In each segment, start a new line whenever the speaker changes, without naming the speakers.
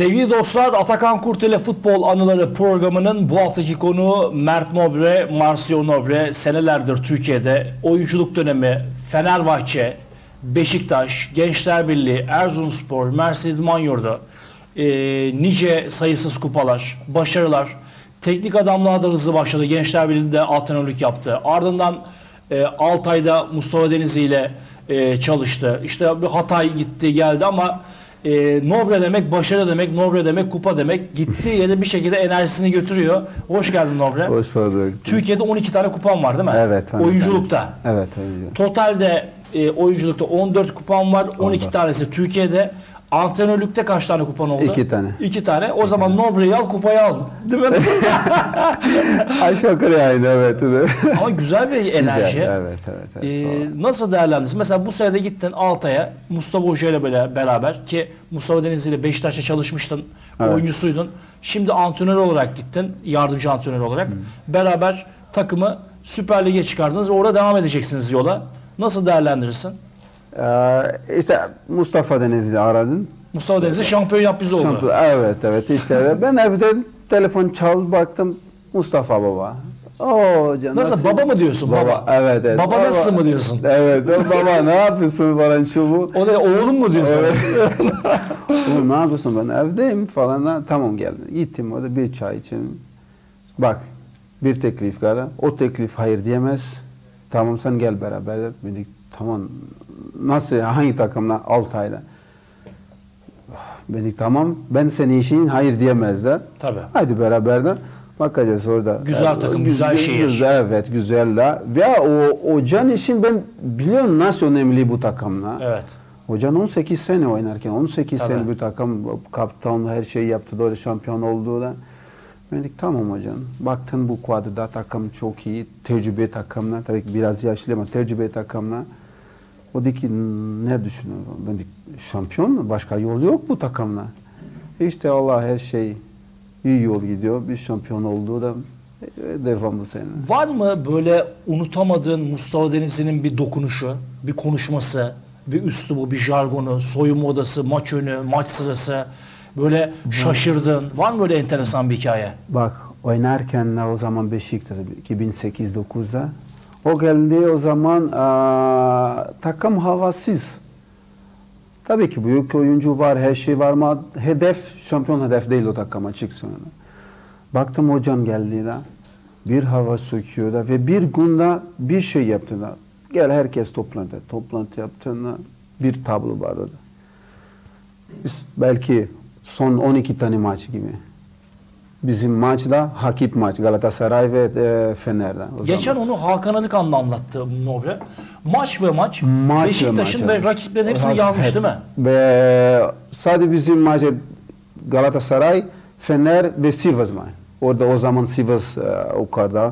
Sevgili dostlar Atakan Kurtele Futbol Anıları programının bu haftaki konuğu Mert Nobre, Marcio Nobre. Senelerdir Türkiye'de oyunculuk dönemi Fenerbahçe, Beşiktaş, Gençler Birliği, Erzurumspor, Mersin İdman e, nice sayısız kupalar, başarılar. Teknik adamlığa da hızlı başladı. Gençler Birliği'nde antrenörlük yaptı. Ardından e, Altay'da Mustafa Denizli ile e, çalıştı. İşte bir Hatay gitti geldi ama e, Nobre demek başarı demek, Nobre demek kupa demek. Gittiği yere bir şekilde enerjisini götürüyor. Hoş geldin Nobre.
Hoş bulduk.
Türkiye'de 12 tane kupan var değil mi?
Evet. on
Oyunculukta.
Evet, oyunculuk.
Totalde e, oyunculukta 14 kupan var. 12
14.
tanesi Türkiye'de. Antrenörlükte kaç tane kupan oldu?
İki tane.
İki tane. O zaman Nobre'yi al, kupayı al. Değil mi?
Aşağı yukarı aynı evet.
Ama güzel bir enerji.
Güzel, evet, evet. evet.
Ee, nasıl değerlendirdin? Mesela bu sene de gittin Altay'a Mustafa Hoca ile böyle beraber ki Mustafa Denizli ile Beşiktaş'ta çalışmıştın,
Evet.
oyuncusuydun. Şimdi antrenör olarak gittin, yardımcı antrenör olarak. Beraber takımı Süper Lig'e çıkardınız ve orada devam edeceksiniz yola. Nasıl değerlendirirsin?
Ee, işte Mustafa Denizli aradın.
Mustafa Denizli şampiyon yap bizi oldu.
Şampiyon- Evet evet işte ben evde telefon çal baktım Mustafa baba. Oo hocam
Nasıl, baba mı diyorsun, baba?
Evet evet.
Baba nasılsın mı diyorsun?
Evet baba ne yapıyorsun falan şu bu.
O da oğlum mu diyorsun?
Evet. Oğlum ne yapıyorsun ben evdeyim falan. Tamam geldim. Gittim orada bir çay için. Bak bir teklif geldi. O teklif hayır diyemez. Tamam sen gel beraber. Dedik tamam. Nasıl hangi takımla? Altay'la. Dedik tamam ben seni işin hayır diyemezler.
Tabii.
Hadi beraber de bakacağız orada.
Güzel takım, güzel şehir.
Güzel, evet güzel de. Ve o, o can için ben biliyorum nasıl önemli bu takımla.
Evet.
Hocan 18 sene oynarken 18
Tabii.
sene bir takım kaptan her şeyi yaptı doğru şampiyon oldu da. Dedik tamam hocam. Baktın bu kuadrda takım çok iyi. Tecrübe takımla. Tabii biraz yaşlı ama tecrübe takımla. O dedi ki ne düşünüyorsun? Ben dedik şampiyon mu? Başka yol yok bu takımla. İşte Allah her şey iyi yol gidiyor. Biz şampiyon olduğu da e, devam bu sene.
Var mı böyle unutamadığın Mustafa Denizli'nin bir dokunuşu, bir konuşması, bir üslubu, bir jargonu, soyunma odası, maç önü, maç sırası böyle şaşırdın? Var mı böyle enteresan bir hikaye?
Bak oynarken o zaman Beşiktaş 2008-9'da o geldi o zaman aa, takım havasız. Tabii ki büyük oyuncu var, her şey var ama hedef, şampiyon hedef değil o takım açık sonra. Baktım hocam geldi de bir hava söküyor da ve bir günde bir şey yaptı da. Gel herkes toplantı. Toplantı yaptığında bir tablo vardı. Belki son 12 tane maç gibi. Bizim maçda hakip maç Galatasaray ve e, Fener'de. o
Geçen
zaman.
onu Hakan Alıkan'la anlattı Nobre. Maç ve maç,
Maç ve
Beşiktaş'ın
maç,
ve rakiplerin hepsini
Hep-
yazmış değil mi?
Ve sadece bizim maç Galatasaray, Fener ve Sivas maç. Orada o zaman Sivas e, o kadar.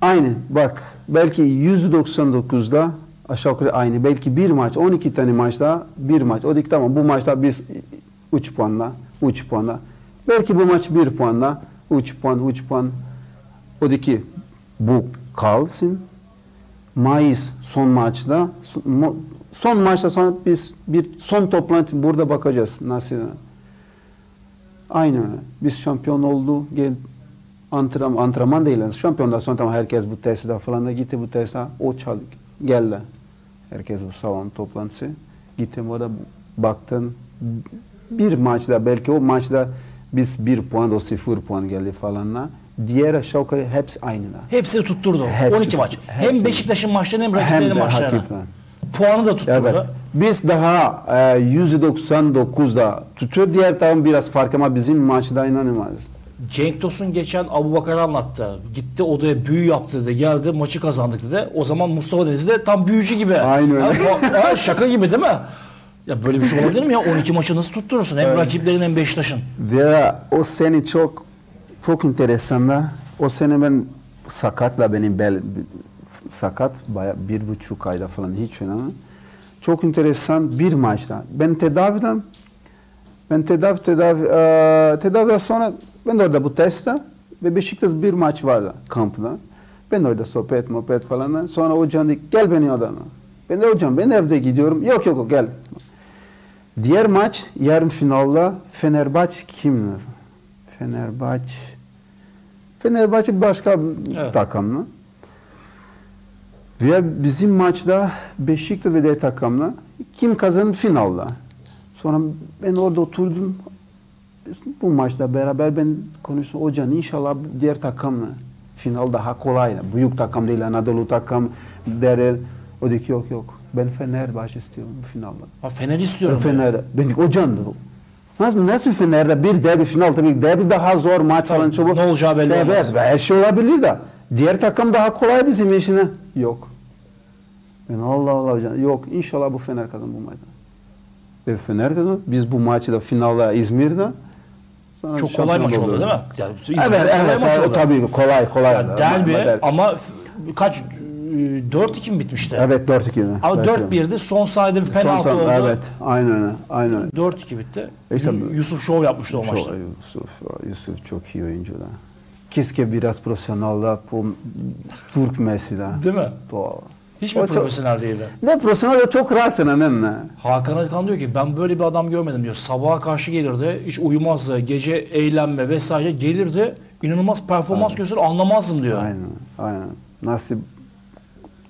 Aynı bak belki 199'da aşağı yukarı aynı. Belki bir maç 12 tane maçta bir maç. O dedik tamam bu maçta biz 3 puanla 3 puanla. Belki bu maç 1 puanla 3 puan 3 puan. O dedi ki bu kalsın. Mayıs son maçta son, maçta sonra biz bir son toplantı burada bakacağız nasıl. Aynı. Biz şampiyon oldu. Gel antrenman, antrenman değil. Şampiyondan sonra tamam herkes bu teste falan da gitti bu teste. O çal geldi. Herkes bu salon toplantısı. Gittim orada baktım. Bir maçta belki o maçta biz bir puan o sıfır puan geldi falan da. Diğer aşağı yukarı hepsi aynı. da.
Hepsini tutturdu.
Hepsi-
12 maç. Hem
hepsi.
Beşiktaş'ın maçlarını hem
Hem
rakiplerin
de
maçlarını.
hakikaten.
Puanı da tutturdu.
Evet. Biz daha e, 199'da tutuyor. Diğer takım biraz fark ama bizim maçta inanılmaz.
Cenk Tosun geçen Abu Bakar anlattı. Gitti odaya büyü yaptı dedi. Geldi maçı kazandık dedi. O zaman Mustafa Denizli de tam büyücü gibi.
Aynen öyle.
Ha, şaka gibi değil mi? Ya böyle bir şey olabilir mi ya? 12 maçı nasıl tutturursun? Hem rakiplerin hem Beşiktaş'ın.
Ve o sene çok çok enteresan da o sene ben sakatla benim bel sakat baya bir buçuk ayda falan hiç oynamadım. Çok enteresan bir maçta. Ben tedaviden ben tedavi tedavi eee tedaviden sonra ben de orada bu testte ve Beşiktaş bir maç vardı kampta. Ben orada sohbet muhabbet falan. Sonra hocam dedi gel beni odana. Ben de hocam ben evde gidiyorum. Yok yok, gel. Diğer maç yarım finalda Fenerbahçe kimle? Fenerbahçe Fenerbahçe başka
Evet.
takımla. Ve bizim maçta Beşiktaş ve diğer takımla kim kazanır finalda. Sonra ben orada oturdum. Bu maçta beraber ben konuştum. Hocam inşallah diğer takımla final daha kolay. Büyük takım değil Anadolu takım der. O dedi ki yok yok. Ben Fenerbahçe istiyorum bu finalda.
Ha, Fener istiyorum.
Fener. Ben hocam. Nasıl, nasıl Fener'de bir derbi final tabii derbi daha zor maç
Tabii,
falan çabuk.
ne olacağı belli
evet,
olmaz.
Her şey olabilir de. Diğer takım daha kolay bizim işine. Yok. Ben Allah Allah hocam. Yok inşallah bu Fener kazanır bu maçta. Ve Fener kazanır. Biz bu maçı da finalda İzmir'de. sonra
Çok kolay maç oldu değil mi? Yani, İzmir'de
Evet evet.
maç oldu.
tabii kolay kolay.
Yani derbi
Ama-
kaç 4-2 mi bitmişti?
Evet 4-2.
Ama
Evet,
4-1'di. Son sayede bir penaltı
Son-
oldu.
Evet aynen öyle. Aynen öyle.
4-2 bitti.
İşte
Yusuf Şov yapmıştı o
Çok-
maçta.
Yusuf, Yusuf çok iyi oyuncu da. Keşke biraz profesyonel bu Türk Messi da.
Değil mi?
Doğal.
Hiç mi
O çok-
profesyonel değildi?
Ne profesyonel de çok rahat ne ne.
Hakan Akan diyor ki ben böyle bir adam görmedim diyor. Sabaha karşı gelirdi. Hiç uyumazdı. Gece eğlenme vesaire gelirdi. İnanılmaz performans gösterir anlamazdım diyor.
Aynen, aynen. Nasıl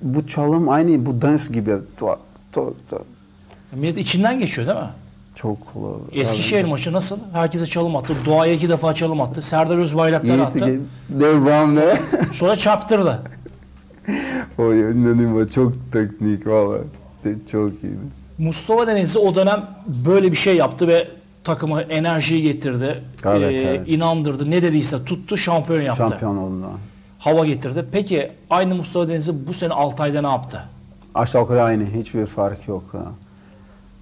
bu çalım aynı bu dans gibi. To, to, to.
Millet içinden geçiyor değil mi?
Çok kolay.
Eskişehir maçı nasıl? Herkese çalım attı. Doğa'ya iki defa çalım attı. Serdar Özbayraktar attı.
ki devamlı.
Sonra çarptırdı.
o inanılmaz çok teknik valla. Çok iyi.
Mustafa Denizli o dönem böyle bir şey yaptı ve takıma enerjiyi getirdi.
Evet,
Ee,
evet.
inandırdı. Ne dediyse tuttu şampiyon yaptı.
Şampiyon oldu.
Hava getirdi. Peki aynı Mustafa Denizli bu sene Altay'da ne yaptı?
Aşağı yukarı aynı. Hiçbir fark yok.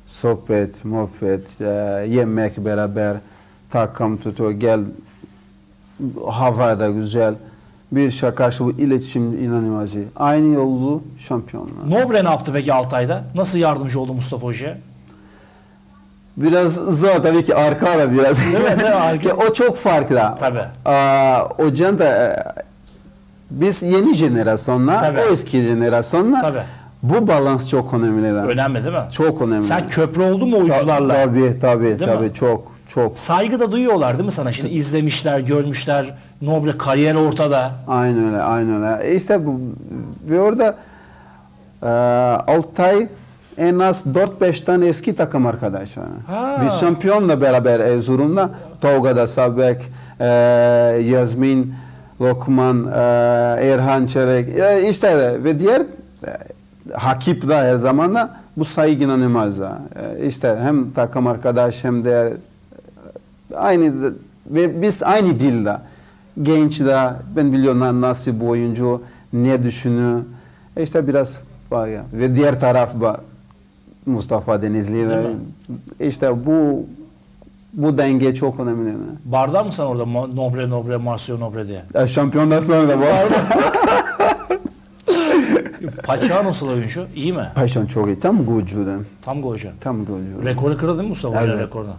Sohbet, muhabbet, e, yemek beraber, takım tutuyor, gel hava da güzel. Bir şaka şu bu iletişim inanılmaz iyi. Aynı yolu şampiyonlar.
Nobre ne yaptı peki Altay'da? Nasıl yardımcı oldu Mustafa Hoca'ya?
Biraz zor tabii ki arka da biraz.
Değil mi? Değil mi?
O çok farklı.
Tabii.
Aa, hocam da e, biz yeni jenerasyonla,
Tabii.
o eski jenerasyonla
Tabii.
bu balans çok önemli.
Önemli değil mi?
Çok önemli.
Sen köprü oldun mu oyuncularla?
Tabii tabii
Değil
tabii
mi?
çok çok.
Saygı da duyuyorlar değil mi sana? Şimdi izlemişler, görmüşler. Nobre kariyer ortada.
Aynen öyle, aynen öyle. E İşte bu ve orada e, Altay en az 4-5 tane eski takım arkadaş. yani.
Ha.
Biz şampiyonla beraber Erzurum'da Tolga'da Sabek, e, Yazmin, Lokman, e, Erhan Çerek e, işte ve diğer e, Hakip da her zaman da bu saygı inanılmaz da. İşte hem takım arkadaş hem de aynı ve biz aynı dilde. Genç de ben biliyorum na- nasıl bu oyuncu ne düşünüyor. İşte biraz var ya. Ve diğer taraf var. Mustafa Denizli ve işte bu bu denge çok önemli.
Bardar mı sen orada Nobre, Nobre, Marcio Nobre diye?
E, şampiyondan sonra da bu.
Paça nasıl oyuncu? İyi mi?
Paşan çok iyi. Tam golcüydü.
Tam golcü.
Tam golcü.
Rekoru kırdı değil mi Mustafa
Evet.
rekorunu?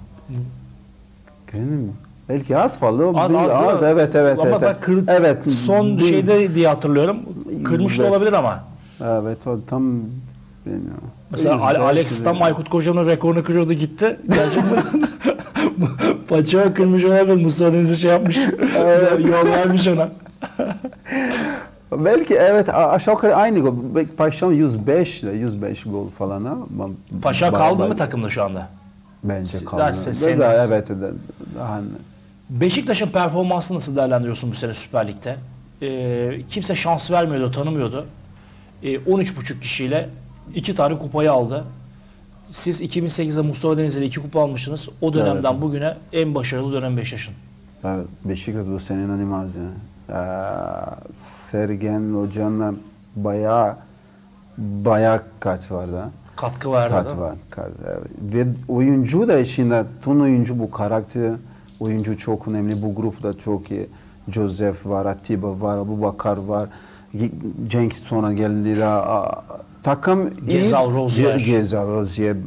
Kırdı mı? Belki az fazla.
Az, az, mi?
evet evet
Ama
evet.
ben kır,
evet.
son
değil.
şeyde diye hatırlıyorum. Kırmış da olabilir ama.
Evet o tam bilmiyorum.
Mesela
beş,
Alex tam. Aykut Kocaman'ın rekorunu kırıyordu gitti. Gerçekten paça kırmış olabilir. Mustafa Denizli şey yapmış. Yol vermiş ona.
Belki evet aşağı yukarı aynı gol. Paşam 105 de 105 gol falan ha. Ba-
Paşa kaldı mı takımda şu anda?
Bence kaldı.
daha sen-
daha- evet daha
Beşiktaş'ın performansını nasıl değerlendiriyorsun bu sene Süper Lig'de? Ee, kimse şans vermiyordu, tanımıyordu. Ee, 13,5 kişiyle iki tane kupayı aldı. Siz 2008'de Mustafa Denizli'yle iki kupa almışsınız. O dönemden
Evet.
bugüne en başarılı dönem Beşiktaş'ın.
Evet, Beşiktaş bu sene inanılmaz ya. Ee, Sergen Hoca'nın bayağı bayağı kat var da.
Katkı verdi.
Kat var. Kat, evet. Ve oyuncu da içinde, tüm oyuncu bu karakter, oyuncu çok önemli. Bu grupta çok iyi. Joseph var, Atiba var, Abubakar var. Ge- Cenk sonra geldi de. Takım iyi.
Gezal, Rozier.
Ge- Gezal, Rozier.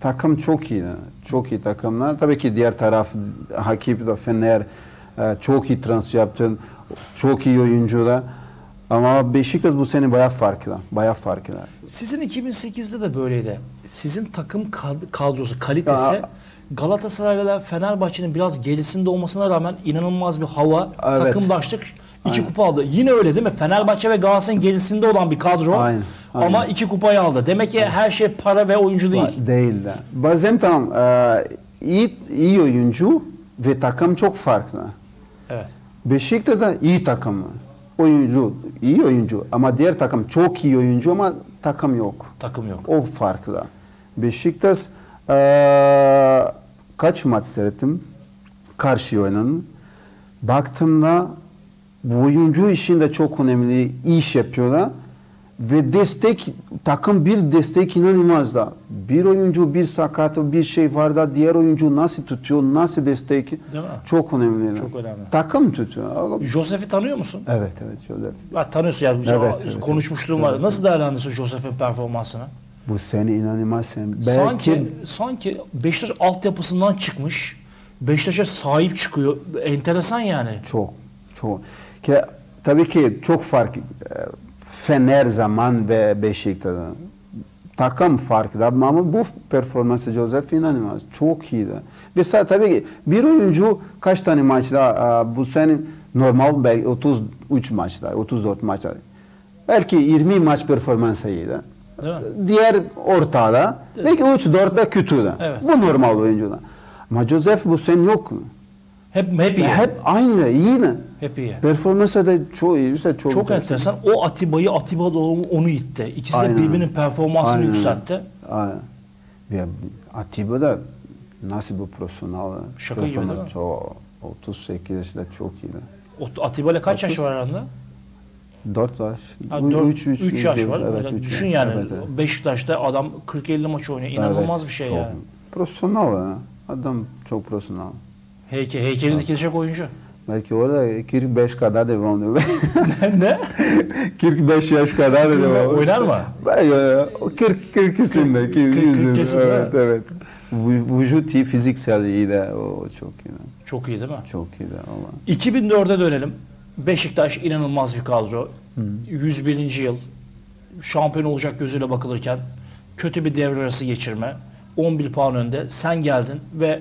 Takım çok iyi. Çok iyi takımlar. Tabii ki diğer taraf Hakip de Fener e, çok iyi transfer yaptı. Çok iyi oyuncu da. Ama Beşiktaş bu sene bayağı farklı. Bayağı farklı.
Sizin 2008'de de böyleydi. Sizin takım kad- kadrosu, kalitesi
Aa.
Galatasaray ve Fenerbahçe'nin biraz gerisinde olmasına rağmen inanılmaz bir hava,
Evet.
takımdaşlık, iki
Aynen.
kupa aldı. Yine öyle değil mi? Fenerbahçe ve Galatasaray'ın gerisinde olan bir kadro
Aynen,
ama
aynen.
iki kupayı aldı. Demek ki her şey para ve oyuncu değil.
Değil de. Bazen tamam e, iyi, iyi oyuncu ve takım çok farklı.
Evet.
Beşiktaş da iyi takım. Oyuncu, iyi oyuncu ama diğer takım çok iyi oyuncu ama takım yok.
Takım yok.
O farklı. Beşiktaş eee kaç maç seyrettim? Karşı oynadım. Baktığımda bu oyuncu işinde çok önemli iş yapıyorlar. Ve destek, takım bir destek inanılmaz da. Bir oyuncu bir sakat, bir şey var da diğer oyuncu nasıl tutuyor, nasıl destek
Değil mi?
çok önemli.
Çok önemli.
Takım tutuyor.
Josef'i tanıyor musun?
Evet evet Joseph.
Ha, tanıyorsun yani.
Evet, evet,
konuşmuşluğum
evet.
var. Nasıl değerlendiriyorsun Josef'in performansını?
Bu sene inanılmaz sen. Belki
Sanki sanki Beşiktaş altyapısından çıkmış. Beşiktaş'a sahip çıkıyor. Enteresan yani.
Çok, çok. Ki, tabii ki çok fark. e, Fener zaman ve Beşiktaş'ın takım farkı ama bu performansı Joseph inanılmaz. Çok iyiydi. Ve tabii ki bir oyuncu kaç tane maçta e, bu sene normal belki 33 maçlar, 34 maçlar. Belki 20 maç performansı iyiydi. Diğer ortada belki 3-4 de kötüydü.
Evet.
Bu normal oyuncular. Ama Joseph bu sene yok mu?
Hep hep iyi.
Hep aynı, yine.
Hep iyi.
Performansı da çok iyi. Çok,
Çok
güzel.
enteresan. O Atiba'yı Atiba da onu, onu itti. İkisi de
Aynen.
birbirinin performansını
Aynen.
yükseltti.
Aynen. Ve Atiba da nasıl bir profesyonel.
Şaka gibi değil mi?
Çok, 38 yaşında çok iyi.
Atiba ile kaç yaş var aranda?
4 yaş.
Ha,
3
3 yaş var.
Evet, üç
Düşün
yaş.
yani
Evet, evet.
Beşiktaş'ta adam 40-50 maç oynuyor. İnanılmaz
Evet,
bir şey
çok.
yani.
Profesyonel. Adam çok profesyonel.
Heyke, heykeli dikecek oyuncu.
Belki orada 45 kadar devam ediyor.
ne?
45 yaş kadar da devam.
Oynar mı?
Belki 40 42'sinde.
40 kesin,
evet,
değil
evet. Vü- Vücut iyi, fiziksel iyi de o çok iyi.
Çok iyi değil mi?
Çok iyi de ama.
2004'e dönelim. Beşiktaş inanılmaz bir kadro. 101. yıl. Şampiyon olacak gözüyle bakılırken kötü bir devre arası geçirme. 11 puan önde. Sen geldin ve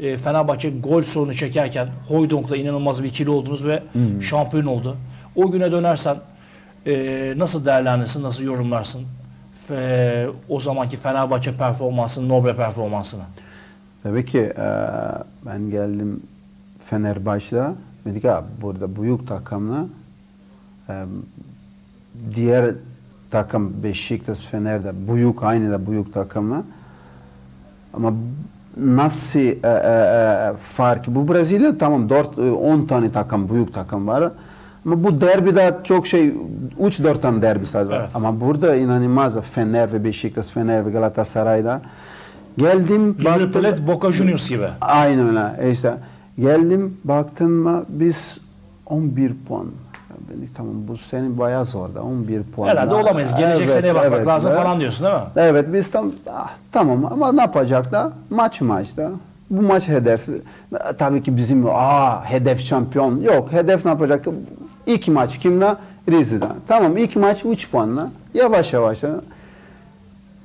e, Fenerbahçe gol sorunu çekerken Hoydonk'la inanılmaz bir ikili oldunuz ve şampiyon oldu. O güne dönersen e, nasıl değerlendirsin, nasıl yorumlarsın? Fe, o zamanki Fenerbahçe performansını, Nobre performansını.
Tabii ki eee, ben geldim Fenerbahçe'de. Dedik ya burada büyük takımla eee, diğer takım Beşiktaş Fener'de büyük aynı da büyük takımla ama nasıl eee, eee, fark bu Brezilya tamam 4 10 tane takım büyük takım var ama bu derbide çok şey 3-4 tane derbi sadece var.
Evet.
Ama burada inanılmaz Fener ve Beşiktaş, Fener ve Galatasaray'da geldim baktım-
Plate, Boca Juniors gibi.
Aynen öyle. İşte geldim baktım mı biz 11 puan. Ya ben tamam bu sene bayağı zor da 11 puan.
Herhalde olamayız. Gelecek
Evet,
seneye bakmak
evet,
lazım
evet.
falan diyorsun değil mi?
Evet biz tam ah, tamam ama ne yapacak da maç maçta. Bu maç hedef. Tabii ki bizim aa hedef şampiyon. Yok hedef ne yapacak? İlk maç kimle? Rize'de. Tamam ilk maç 3 puanla. Yavaş yavaş.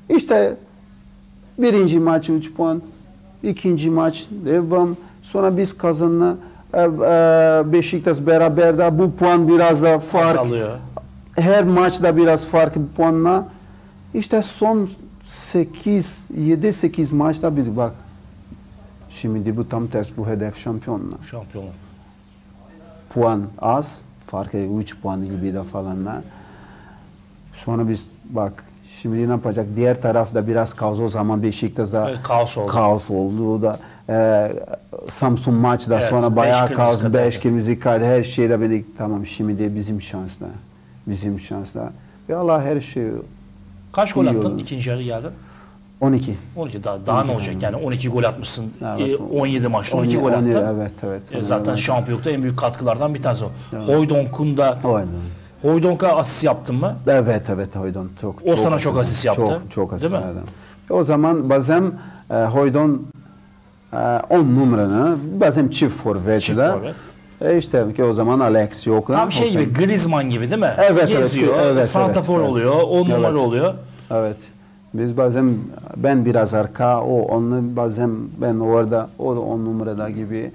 İşte birinci maç 3 puan. ikinci maç devam. Sonra biz kazanla Beşiktaş beraber bu puan biraz da fark
Azalıyor.
her maçta biraz farklı puanla işte son 8 7 8 maçta bir bak şimdi bu tam ters bu hedef şampiyonla
Şampiyonluk.
puan az farkı 3 puan gibi de falan da. sonra biz bak şimdi ne yapacak diğer tarafta biraz kaos o zaman Beşiktaş'da
Evet, kaos oldu.
kaos oldu da e, Samsun maçta
Evet,
sonra
beş
bayağı
kırmızı
kaos
kart
5
aldı.
kırmızı kart her şeyde dedik tamam şimdi de bizim şanslar bizim şanslar ve Allah her şey
Kaç gol attın?
oldu.
İkinci yarı geldin.
12
12 daha, daha ne olacak yani 12 gol atmışsın.
Evet.
E, 17 maçta 12 gol
17,
attın.
Evet evet.
E, zaten
Evet.
şampiyonlukta en büyük katkılardan bir tanesi o. Hoydonk'un da. Hoydonk'a asist yaptın mı?
Evet evet Hoydon çok.
O sana çok asist yaptı.
Çok çok asist.
Değil mi?
verdi. O zaman bazen e, Hoydon 10 numaranı bazen çift forvet
Çift forvet.
E işte ki o zaman Alex yok.
Tam şey gibi Griezmann gibi değil mi?
Evet, evet,
Geziyor,
evet,
santafor
evet, evet.
oluyor, on numara
Evet.
oluyor.
Evet. Biz bazen ben biraz arka, o onu bazen ben orada, o da on numarada gibi.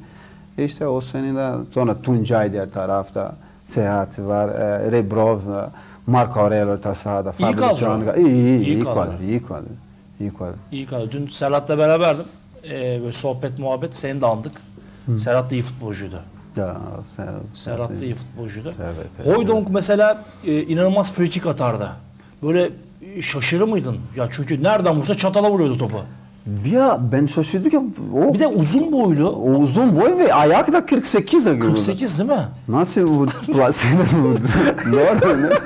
İşte o sene de sonra Tuncay diğer tarafta seyahati var. E, Rebrov, Marco Aurelio orta sahada.
İyi kadro.
İyi, iyi,
İyi
iyi,
kadro,
iyi kadro. İyi kadro.
İyi kadro. Dün Serhat'la beraberdim. Ee, böyle sohbet muhabbet seni de andık. Serhat da iyi futbolcuydu.
Ya, sen,
Serhat da iyi futbolcuydu.
Evet, evet.
Hoydonk mesela e, inanılmaz free kick atardı. Böyle e, şaşırır mıydın? Ya çünkü nereden vursa çatala vuruyordu topu.
Ya ben şaşırdım ki o,
Bir de uzun boylu.
o uzun boy ve ayak da 48 de görüyordu.
48 değil mi?
Nasıl vurdu? Plasede vurdu. Zor mu?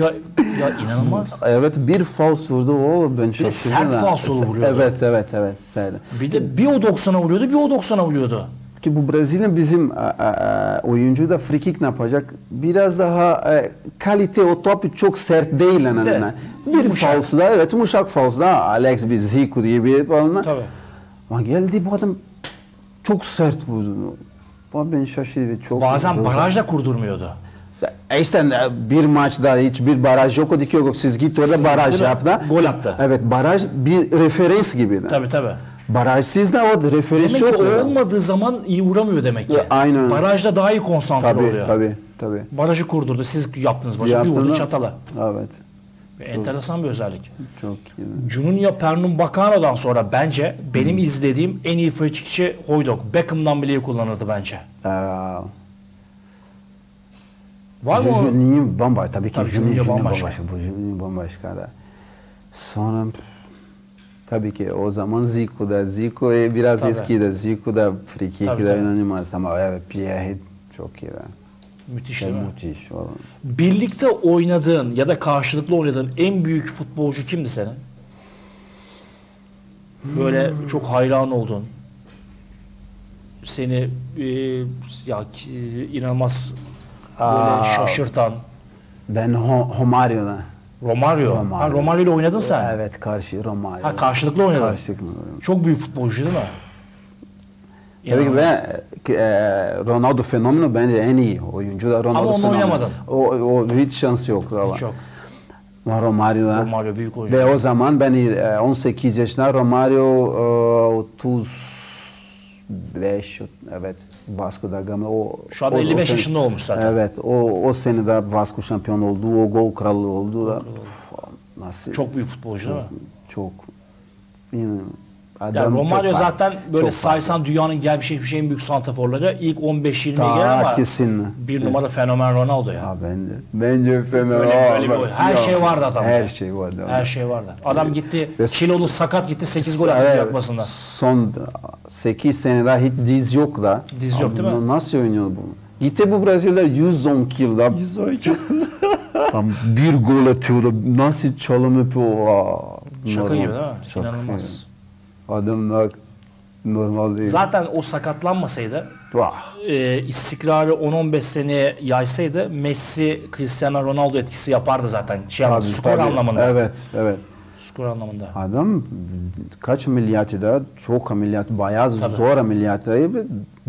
Ya, ya inanılmaz.
Evet bir faus vurdu o ben şaşırdım.
sert
ha.
falsolu vuruyordu.
Evet evet evet. Sert.
Bir de bir o 90'a vuruyordu, bir o 90'a vuruyordu.
Ki bu Brezilya bizim a, a, oyuncu da free kick ne yapacak? Biraz daha e, kalite o topu çok sert değil en
Evet.
Bir faus da evet yumuşak faus da Alex bir Zico diye bir falan.
Tabii.
Ama geldi bu adam çok sert vurdu. Ben şaşırdım. Çok
Bazen baraj da kurdurmuyordu.
E işte e, bir maçda hiçbir baraj yok. O diyor yok siz git orada baraj da.
Gol attı.
Evet baraj bir referans gibi. de.
Tabii tabii.
Barajsız da o referans
Demek
yok.
ki
orada.
olmadığı zaman iyi vuramıyor demek ki.
Ya, aynen.
Barajda daha iyi konsantre
Tabii
oluyor.
tabii tabii.
Barajı kurdurdu. Siz yaptınız barajı. Bir vurdu çatala.
Evet.
Enteresan bir özellik.
Çok iyi.
Juninho Pernambucano'dan sonra bence benim izlediğim en iyi free kickçi Hoydok. Beckham'dan bile iyi kullanırdı bence.
Aa,
Var mı?
Juninho bambaşka. Tabii ki
Tabii,
Juninho
bambaşka.
bambaşka. Bu Juninho bambaşka da. Sonra tabii ki o zaman Zico da. Zico e, biraz
Tabii.
eski de. Zico da free kick
Tabii,
de
tabii.
inanılmaz ama evet Pierre çok iyi.
Müthiş değil mi?
Müthiş.
Birlikte oynadığın ya da karşılıklı oynadığın en büyük futbolcu kimdi senin? Böyle çok hayran oldun. Seni e, ya inanılmaz
Aa, böyle
şaşırtan.
Ben Ho Romario'la.
Romario. Romario. Ha,
Romario
ile oynadın sen.
Evet karşı Romario.
Ha karşılıklı oynadın.
Karşılıklı.
Çok büyük futbolcu değil mi?
Tabii ki ben e, Ronaldo fenomeni bence en iyi oyuncu da Ronaldo
Ama onu
fenomeni.
oynamadın.
O, o hiç şansı yok.
Hiç
yok. Romario'da.
Romario büyük oyuncu.
Ve o zaman ben e, 18 yaşında Romario e, 30 5 evet Vasco'da Gama o
şu anda
55 o sene,
yaşında olmuş zaten.
Evet o o sene de Vasco şampiyon oldu, o gol kralı oldu da. Nasıl?
Çok büyük futbolcu çok, değil mi?
Çok. Yine adam
Yani Romario zaten böyle
farklı.
saysan dünyanın gelmiş geçmiş en büyük santraforları ilk 15-20'ye
Daha
girer ama
kesin.
bir numara fenomen Ronaldo ya.
Ha bence. Bence fenomen.
Böyle-
Aa,
böyle bir oyun. Her
yok.
şey vardı adamda.
Her şey vardı.
Her şey vardı. Adam gitti
Ve-
kilolu sakat gitti 8 gol attı
Evet,
yapmasında.
Son 8 senede hiç diz yok da.
Diz yok değil mi?
Abi, Nasıl oynuyor bu? Gitti bu Brezilya'da 110 kiloda. 110 Tam bir gol atıyor. Nasıl çalım yapıyor?
Şaka gibi değil mi?
Şaka
İnanılmaz.
gibi. Adamlar normal değil.
Zaten o sakatlanmasaydı
Vah.
e, istikrarı 10-15 seneye yaysaydı Messi, Cristiano Ronaldo etkisi yapardı zaten. Şey
Tabii,
skor
tabii.
anlamında.
Evet, evet.
Skor anlamında.
Adam kaç ameliyatı da çok ameliyat, bayağı
Tabii.
zor ameliyatı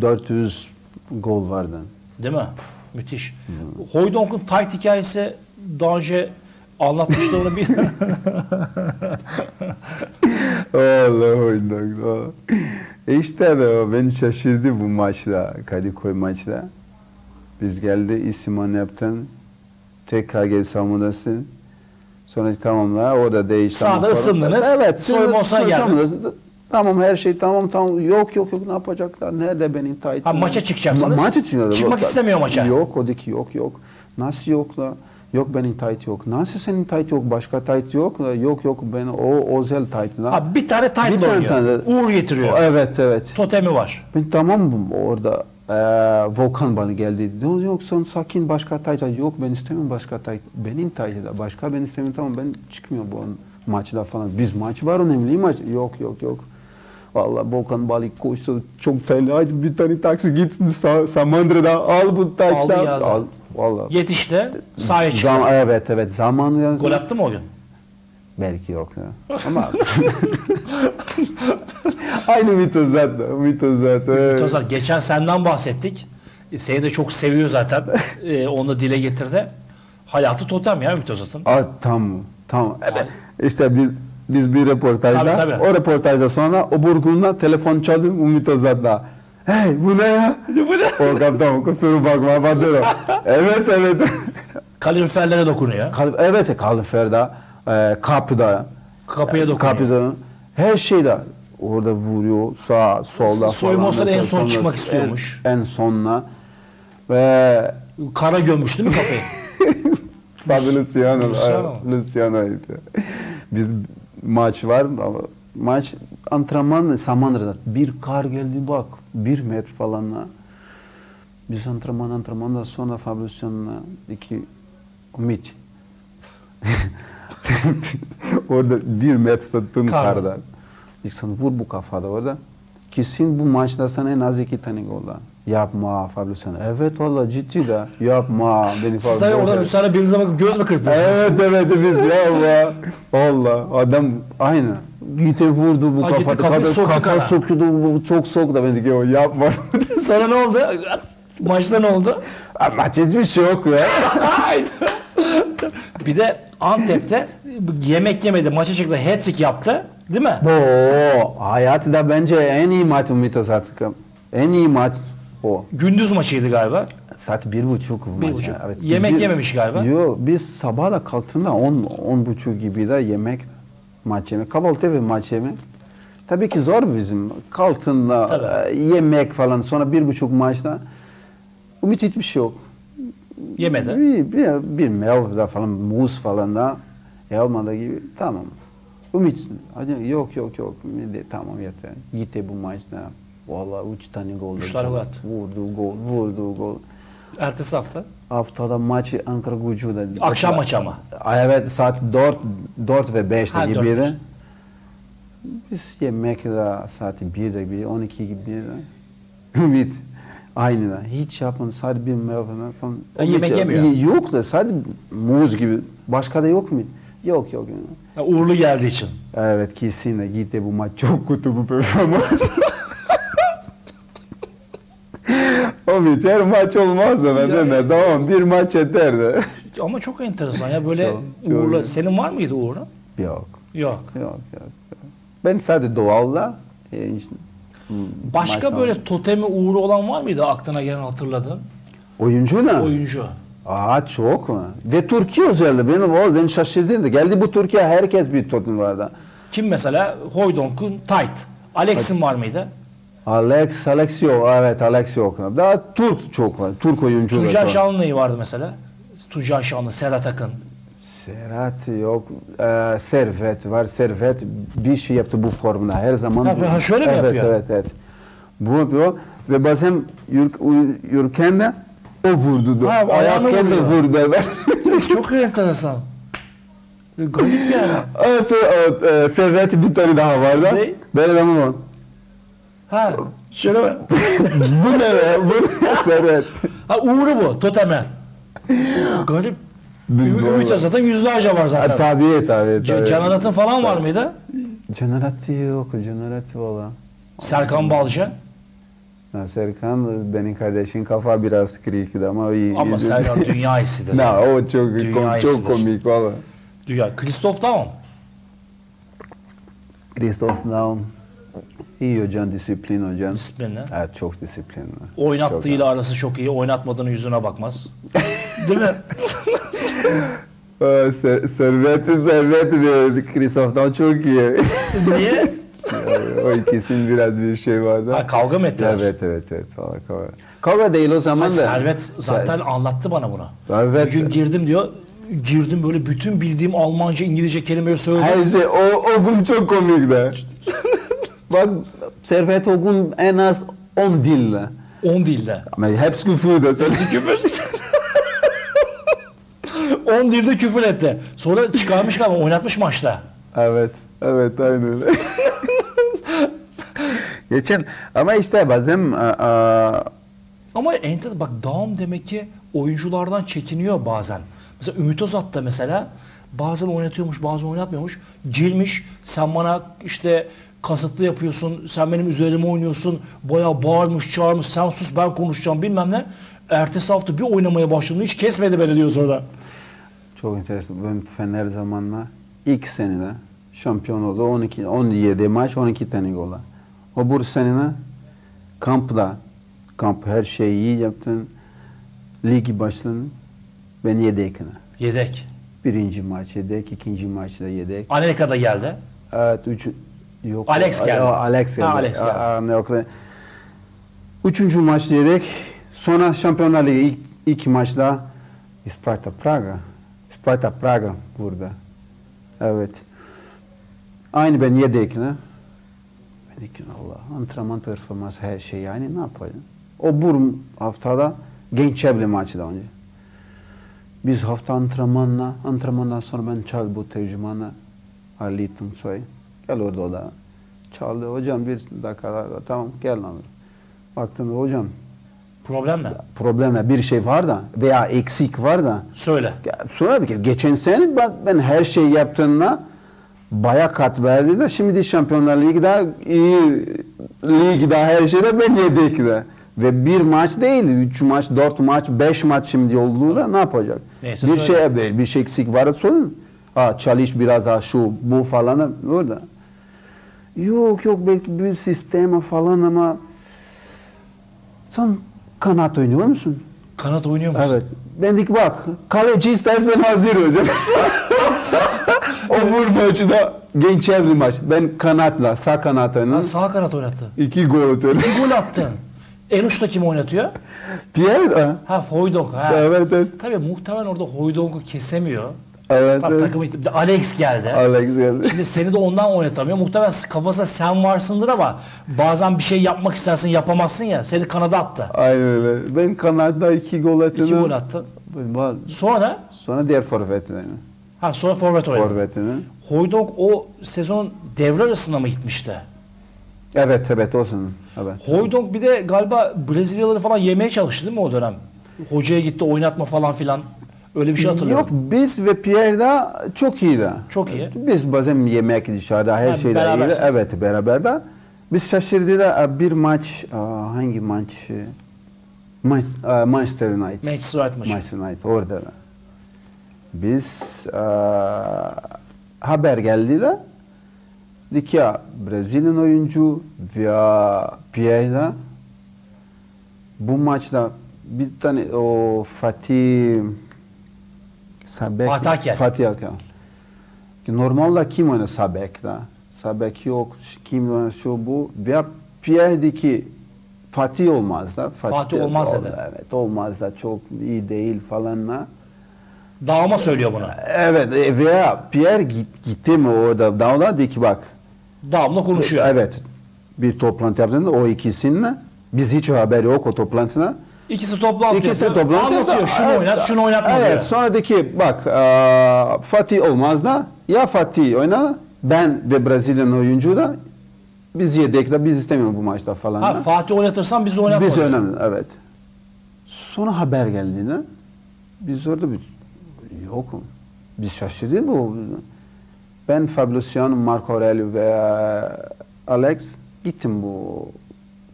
400 gol vardı.
Değil mi? Müthiş. Hoydonk'un tight hikayesi daha önce anlatmıştı onu bir.
Allah oynak. İşte de ben şaşırdım bu maçta, Kadıköy maçta. Biz geldi İsmail yaptın. Tekrar gel savunmadasın. Sonra tamamla o da değişti.
Sağda ısındınız,
Evet.
geldin.
savunmadasın. Tamam her şey tamam tamam. Yok yok yok ne yapacaklar? Nerede benim taytım?
Ha, maça çıkacaksınız.
Ma- maça çıkacağız.
Çıkmak istemiyor maça.
Yok o ki yok yok. Nasıl yok da? Yok benim tayt yok. Nasıl senin tayt yok? Başka tayt yok. Yok yok ben o özel tayt.
Ha, bir tane
Bir
title
tane
oynuyor.
tane.
Uğur getiriyor.
Evet evet.
Totemi var.
Ben tamam orada e, Volkan bana geldi. Yok yok sen sakin başka tayt. Yok ben istemiyorum başka tayt. Benim taytı başka ben istemiyorum tamam ben çıkmıyorum bu maçta falan. Biz maç var önemli maç. Yok yok yok. Vallahi Volkan Balik koştu çok. Hadi bir tane taksi git Sa- Samandıra'da al bu
ya.
Al. Vallahi.
Yetişti. Sahaya çıktı.
Zam, evet evet zamanı
Gol attı mı o gün?
belki yok ya. Ama aynı mito zaten. Mito zaten. evet.
Tozan, geçen senden bahsettik. seni de çok seviyor zaten. Ee, onu dile getirdi. Hayatı totem ya Ümit Özat'ın.
Aa, tam tam. İşte biz biz bir röportajda,
Tabii, tabii.
o röportajda sonra o burgunla telefon çaldım Ümit Özat'la. Hey bu ne ya?
Bu ne?
o kaptan kusura bakma Badero. evet evet.
Kaloriferlere dokunuyor.
Kal- evet kaloriferda, e, kapıda,
Kapıya dokunuyor.
kapıda, her şeyde orada vuruyor sağ solda
Soyunma
falan.
en son
Sonra
çıkmak
en-
istiyormuş.
En, sonuna ve
Kara gömmüş değil mi kafayı?
Tabii Luciano.
Luciano.
Luciano'ydu. Biz maç var ama maç antrenman Samandıra'da. Bir kar geldi bak. Bir metre falan. ha. Biz antrenman antrenmandan sonra Fabriciano'na iki Ümit. orada bir metre
Kar.
karda. İnsan vur bu kafada orada. Kesin bu maçta sana en az iki tane gol var. Yapma Fabriciano. Evet valla ciddi de. Yapma. Beni
Siz tabii orada Luciano birbirinize bakıp göz mü kırpıyorsunuz?
Evet evet biz ya Allah. Allah adam aynı. Gitti vurdu bu
gitti,
kafada. Kafa,
soktu
kafa
kana.
soktu bu çok soktu ben dedim o yapma.
Sonra ne oldu? Maçta ne oldu?
Maç hiçbir şey yok ya.
Bir de Antep'te yemek yemedi. Maça çıktı. Hat-trick yaptı. Değil mi?
Bu hayatı bence en iyi maç Ümit Özat'ı. En iyi maç o.
Gündüz maçıydı galiba.
Saat bir buçuk bu
Bir
maç.
buçuk.
Evet.
Yemek yememiş galiba.
Yok biz sabah da kalktığında on, on buçuk gibi de yemek maç yemek. Kahvaltı ve maç yemek. Tabii ki zor bizim. Kalktığında
Tabii.
e, yemek falan sonra bir buçuk maçta. Ümit hiçbir şey yok.
Yemedi.
Bir, bir, bir meyve falan muz falan da yapmadı gibi. Tamam. Ümit hadi yok yok yok. Tamam yeter. Gitti bu maçta. Vallahi üç tane gol.
Üç tane gol.
Vurdu gol, vurdu gol.
Ertesi hafta.
Haftada maçı Ankara Gücü'de.
Akşam maçı ama.
Ay, Evet saat 4, 4 ve 5'te
Ha,
gibiydi.
beş.
Biz yemek de saat 1'de gibi 12 gibi Ümit aynı da hiç yapmadı sadece bir meyve falan. Ümit
yemek
ya-
yemiyor.
Yok da sadece muz gibi. Başka da yok mu? Yok yok.
Ha, uğurlu geldiği için.
Evet kesinlikle gitti bu maç çok kötü bu performans. Ümit her maç olmaz da
Ya-
deme tamam bir maç yeter de.
Ama çok enteresan ya böyle
Çok, çok
uğurlu.
iyi.
Senin var mıydı uğurlu?
Yok.
Yok.
Yok yok. Ben sadece doğalla e, işte, hmm,
Başka
maçtan-
böyle totemi uğru olan var mıydı aklına gelen hatırladığın?
oyuncu ne?
Oyuncu.
Aa çok mu? Ve Türkiye özellikle benim o ben şaşırdım da geldi bu Türkiye herkes bir totem vardı.
Kim mesela? Hoydonk'un Tight. Alex'in var mıydı?
Alex, Alex yok. Evet Alex yok. Daha Türk çok var. Türk oyuncu da
Tuncay
çok.
Şanlı vardı mesela? Tuncay Şanlı, Serhat Akın.
Serhat yok. Ee, Servet var. Servet bir şey yaptı bu formda. Her zaman.
Ha, şöyle mi
evet,
yapıyor?
Evet evet. Bu yapıyor. Ve bazen yürürken de o vurdu. da.
Ha,
Ayarken de vurdu. Evet.
Çok enteresan. Garip yani.
Evet, evet, e, Servet bir tane daha vardı.
Ne?
Zaman var.
Ha, şöyle
bu ne be? Bu ne? Servet.
Ha Uğur'u bu, toteme. Garip. Ümit Özat'ın yüzlerce var zaten.
tabii tabii. Tabii.
Can Arat'ın falan var mıydı?
Cenneratı yok. Cenneratı valla.
Serkan Balcı.
Ha, Serkan benim kardeşin kafa biraz kırıktı ama iyi.
Ama
iyi.
Serkan dünya hissidir.
Ne o çok
Dünya
kom, çok komik valla.
Dünya. Christoph Daum.
Christoph Daum iyi hocam, disiplin hocam.
Disiplinli.
Evet çok disiplinli.
Oynattığıyla arası çok iyi. Oynatmadığının yüzüne bakmaz. Değil mi?
Çok, ser, serveti serveti diyor. Daum çok iyi.
Niye?
o ikisinin biraz bir şey vardı.
Ha, kavga mı ettiler?
Evet evet evet. Valla kavga. Kavga değil o zaman da.
Servet zaten anlattı bana bunu.
Evet.
Bir gün girdim diyor. Girdim böyle bütün bildiğim Almanca, İngilizce kelimeleri söyledim.
Her şey o, o gün çok komikti. Bak Servet o gün en az 10 dille.
10 dilde.
Ama hepsi küfürdü.
Hepsi küfür. 10 dilde küfür etti. Sonra çıkarmış galiba oynatmış maçta.
Evet, evet aynı öyle. Geçen ama işte bazen a, a,
Ama enter bak Daum demek ki oyunculardan çekiniyor bazen. Mesela Ümit Özat da mesela bazen oynatıyormuş bazen oynatmıyormuş. Girmiş sen bana işte kasıtlı yapıyorsun. Sen benim üzerime oynuyorsun. Bayağı bağırmış, çağırmış. Sen sus ben konuşacağım bilmem ne. Ertesi hafta bir oynamaya başladım. Hiç kesmedi beni diyor sonra.
Çok enteresan. Ben Fener zamanla ilk senede şampiyon oldu. 12, 17 maç 12 tane gol. O bu senede kampta kamp her şeyi iyi yaptın. Ligi başladın. Ben yedekine.
Yedek.
Birinci maç yedek, ikinci maçta yedek.
Anelka da geldi.
Evet, üç, yok.
Alex geldi.
Alex geldi.
Ha, Alex geldi.
Yok. Üçüncü maç yedek. Sonra Şampiyonlar Ligi ilk, ilk maçta Sparta Praga. Sparta Praga burada. Evet. Aynı ben yedekle. Ben dedim Allah antrenman performans her şey yani ne yapayım? O bu haftada Gençebli maçı da önce. Biz hafta antrenmanla, antrenmandan sonra ben çal bu tercümanı Ali Tunsoy. Gel orada o da. Çaldı. Hocam bir dakika tamam gel lan. Baktım hocam
Problem ne?
problemle bir şey var da veya eksik var da
Söyle.
sonra bir kere geçen sene ben, ben her şey yaptığımda baya kat verdi de şimdi Şampiyonlar Ligi'de iyi ligde her şeyde ben yedekte. Ve bir maç değil, üç maç, dört maç, beş maç şimdi olduğunda ne yapacak?
Neyse
bir
söyle.
şey bir şey eksik var sorun. Ha çalış biraz daha şu bu falan orada. Yok yok belki bir sisteme falan ama sen kanat oynuyor musun?
Kanat oynuyor musun?
Evet. Ben dedik bak kaleci istersen ben hazır hocam. o vur maçı da genç evli maç. Ben kanatla sağ kanat oynadım.
sağ kanat oynattı.
İki gol atıyor.
Bir gol attın. En uçta kim oynatıyor?
Pierre ha?
Ha Hoydonk. Ha.
Evet evet.
Tabii muhtemelen orada Hoydonk'u kesemiyor.
Evet.
Takımı bir de Alex geldi.
Alex geldi.
Şimdi seni de ondan oynatamıyor. Muhtemelen kafasında sen varsındır ama bazen bir şey yapmak istersin yapamazsın ya. Seni kanada attı.
Aynen öyle. Ben kanatta iki gol attım.
İki gol attı. Sonra
Sonra diğer forvetine.
ha sonra forvet oynadı.
Forvetine.
Hoydonk o sezon devre arasında mı gitmişti?
Evet evet olsun. Evet.
Hoydonk bir de galiba Brezilyalıları falan yemeye çalıştı değil mi o dönem? Hocaya gitti oynatma falan filan. Öyle bir şey hatırlıyorum.
Yok biz ve Pierre de çok iyiydi.
Çok iyi.
Biz bazen yemek dışarıda her şeyde
beraber.
iyi. Evet beraber de. Biz şaşırdı da e, bir maç e, hangi maç? e, Man- Manchester United.
Manchester United maçı.
Manchester United orada da. Biz haber geldi de dedik ya Brezilyan oyuncu veya Pierre bu maçta bir tane o Fatih Sabek
Fatih Akel.
Fatih. Ki Normalde kim oynar Sabek'te? Sabek yok. Kim oynar şu bu. Veya Pierre'deki Fatih olmaz da.
Fatih olmaz dedi.
Evet olmaz da çok iyi değil falan da.
Dağıma söylüyor bunu.
Evet e, veya Pierre git, gitti mi orada dağda dedi ki bak.
Dağımla konuşuyor.
Evet. Bir toplantı yaptığında o ikisinin biz hiç haber yok o toplantıda.
İkisi toplantı
İkisi
yapıyor.
toplantı
Anlatıyor. Şunu
Evet,
oynat, şunu oynatma
Evet,
diyor.
sonra dedi ki bak eee, Fatih olmaz da ya Fatih oyna ben ve Brezilyan oyuncu da biz yedekte biz istemiyoruz bu maçta falan.
Ha,
da.
Fatih oynatırsan bizi oynatma.
Biz önemli evet. Sonra haber geldiğinde biz orada bir yok biz şaşırdık bu. Ben Fabriciano, Marco Aurelio ve Alex gittim bu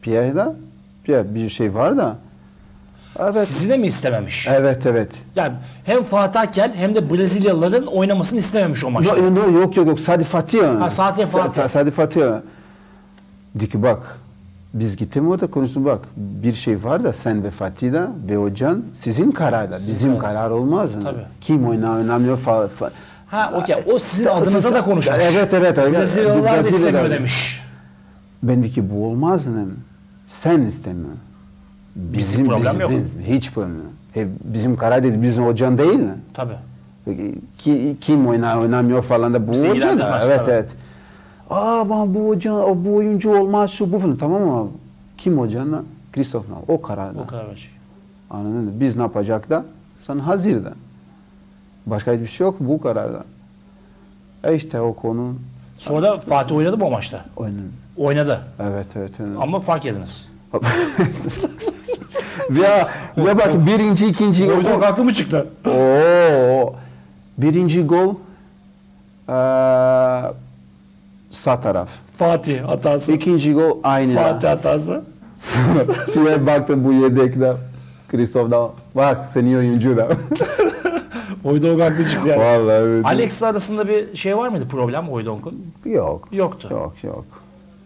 Pierre'da. Pierre bir şey var da. Evet.
Sizi de mi istememiş?
Evet evet.
Yani hem Fatih Akel hem de Brezilyalıların oynamasını istememiş o maçta.
No, no, yok yok yok Sadi Fatih.
Ha, Sadi Fatih.
Sa- Sadi Fatih. Dedi ki bak biz gittim orada konuştum bak bir şey var da sen ve Fatih de ve hocan sizin kararda bizim
karar.
karar olmaz.
Tabii.
Kim oynar oynamıyor falan. Fa-
Ha okey. O sizin adınıza da konuşmuş.
Evet evet. evet.
Brezilyalılar da istemiyor demiş.
Ben de ki bu olmaz dedim. Sen istemiyorsun.
Bizim problem yok.
Hiç problem yok. E, bizim karar dedi bizim hocan değil mi?
Tabii.
Ki, kim oynar oynamıyor falan da bu
Bizi
hoca da. Evet
tabii.
evet. Aa ama bu hoca, bu oyuncu olmaz şu bu falan. Tamam ama kim hocanla? Christoph Nau. O kararda.
O kadar verecek.
Anladın mı? Biz ne yapacak da? Sen hazır da. Başka hiçbir şey yok bu kararda. E işte o konu
Sonra da Fatih oynadı mı o maçta?
oyunun.
Oynadı.
Evet evet. evet.
Ama fark ediniz.
ya, ya bak birinci ikinci
Hoydonk haklı mı çıktı?
Oo, birinci gol eee sağ taraf.
Fatih hatası.
İkinci gol aynı.
Fatih hatası.
Şuraya baktım bu yedekte. Kristof da bak seni oyuncu da.
Oydonk haklı çıktı yani.
Vallahi evet.
Alex arasında bir şey var mıydı problem Oydonk'un?
Yok.
Yoktu.
Yok yok.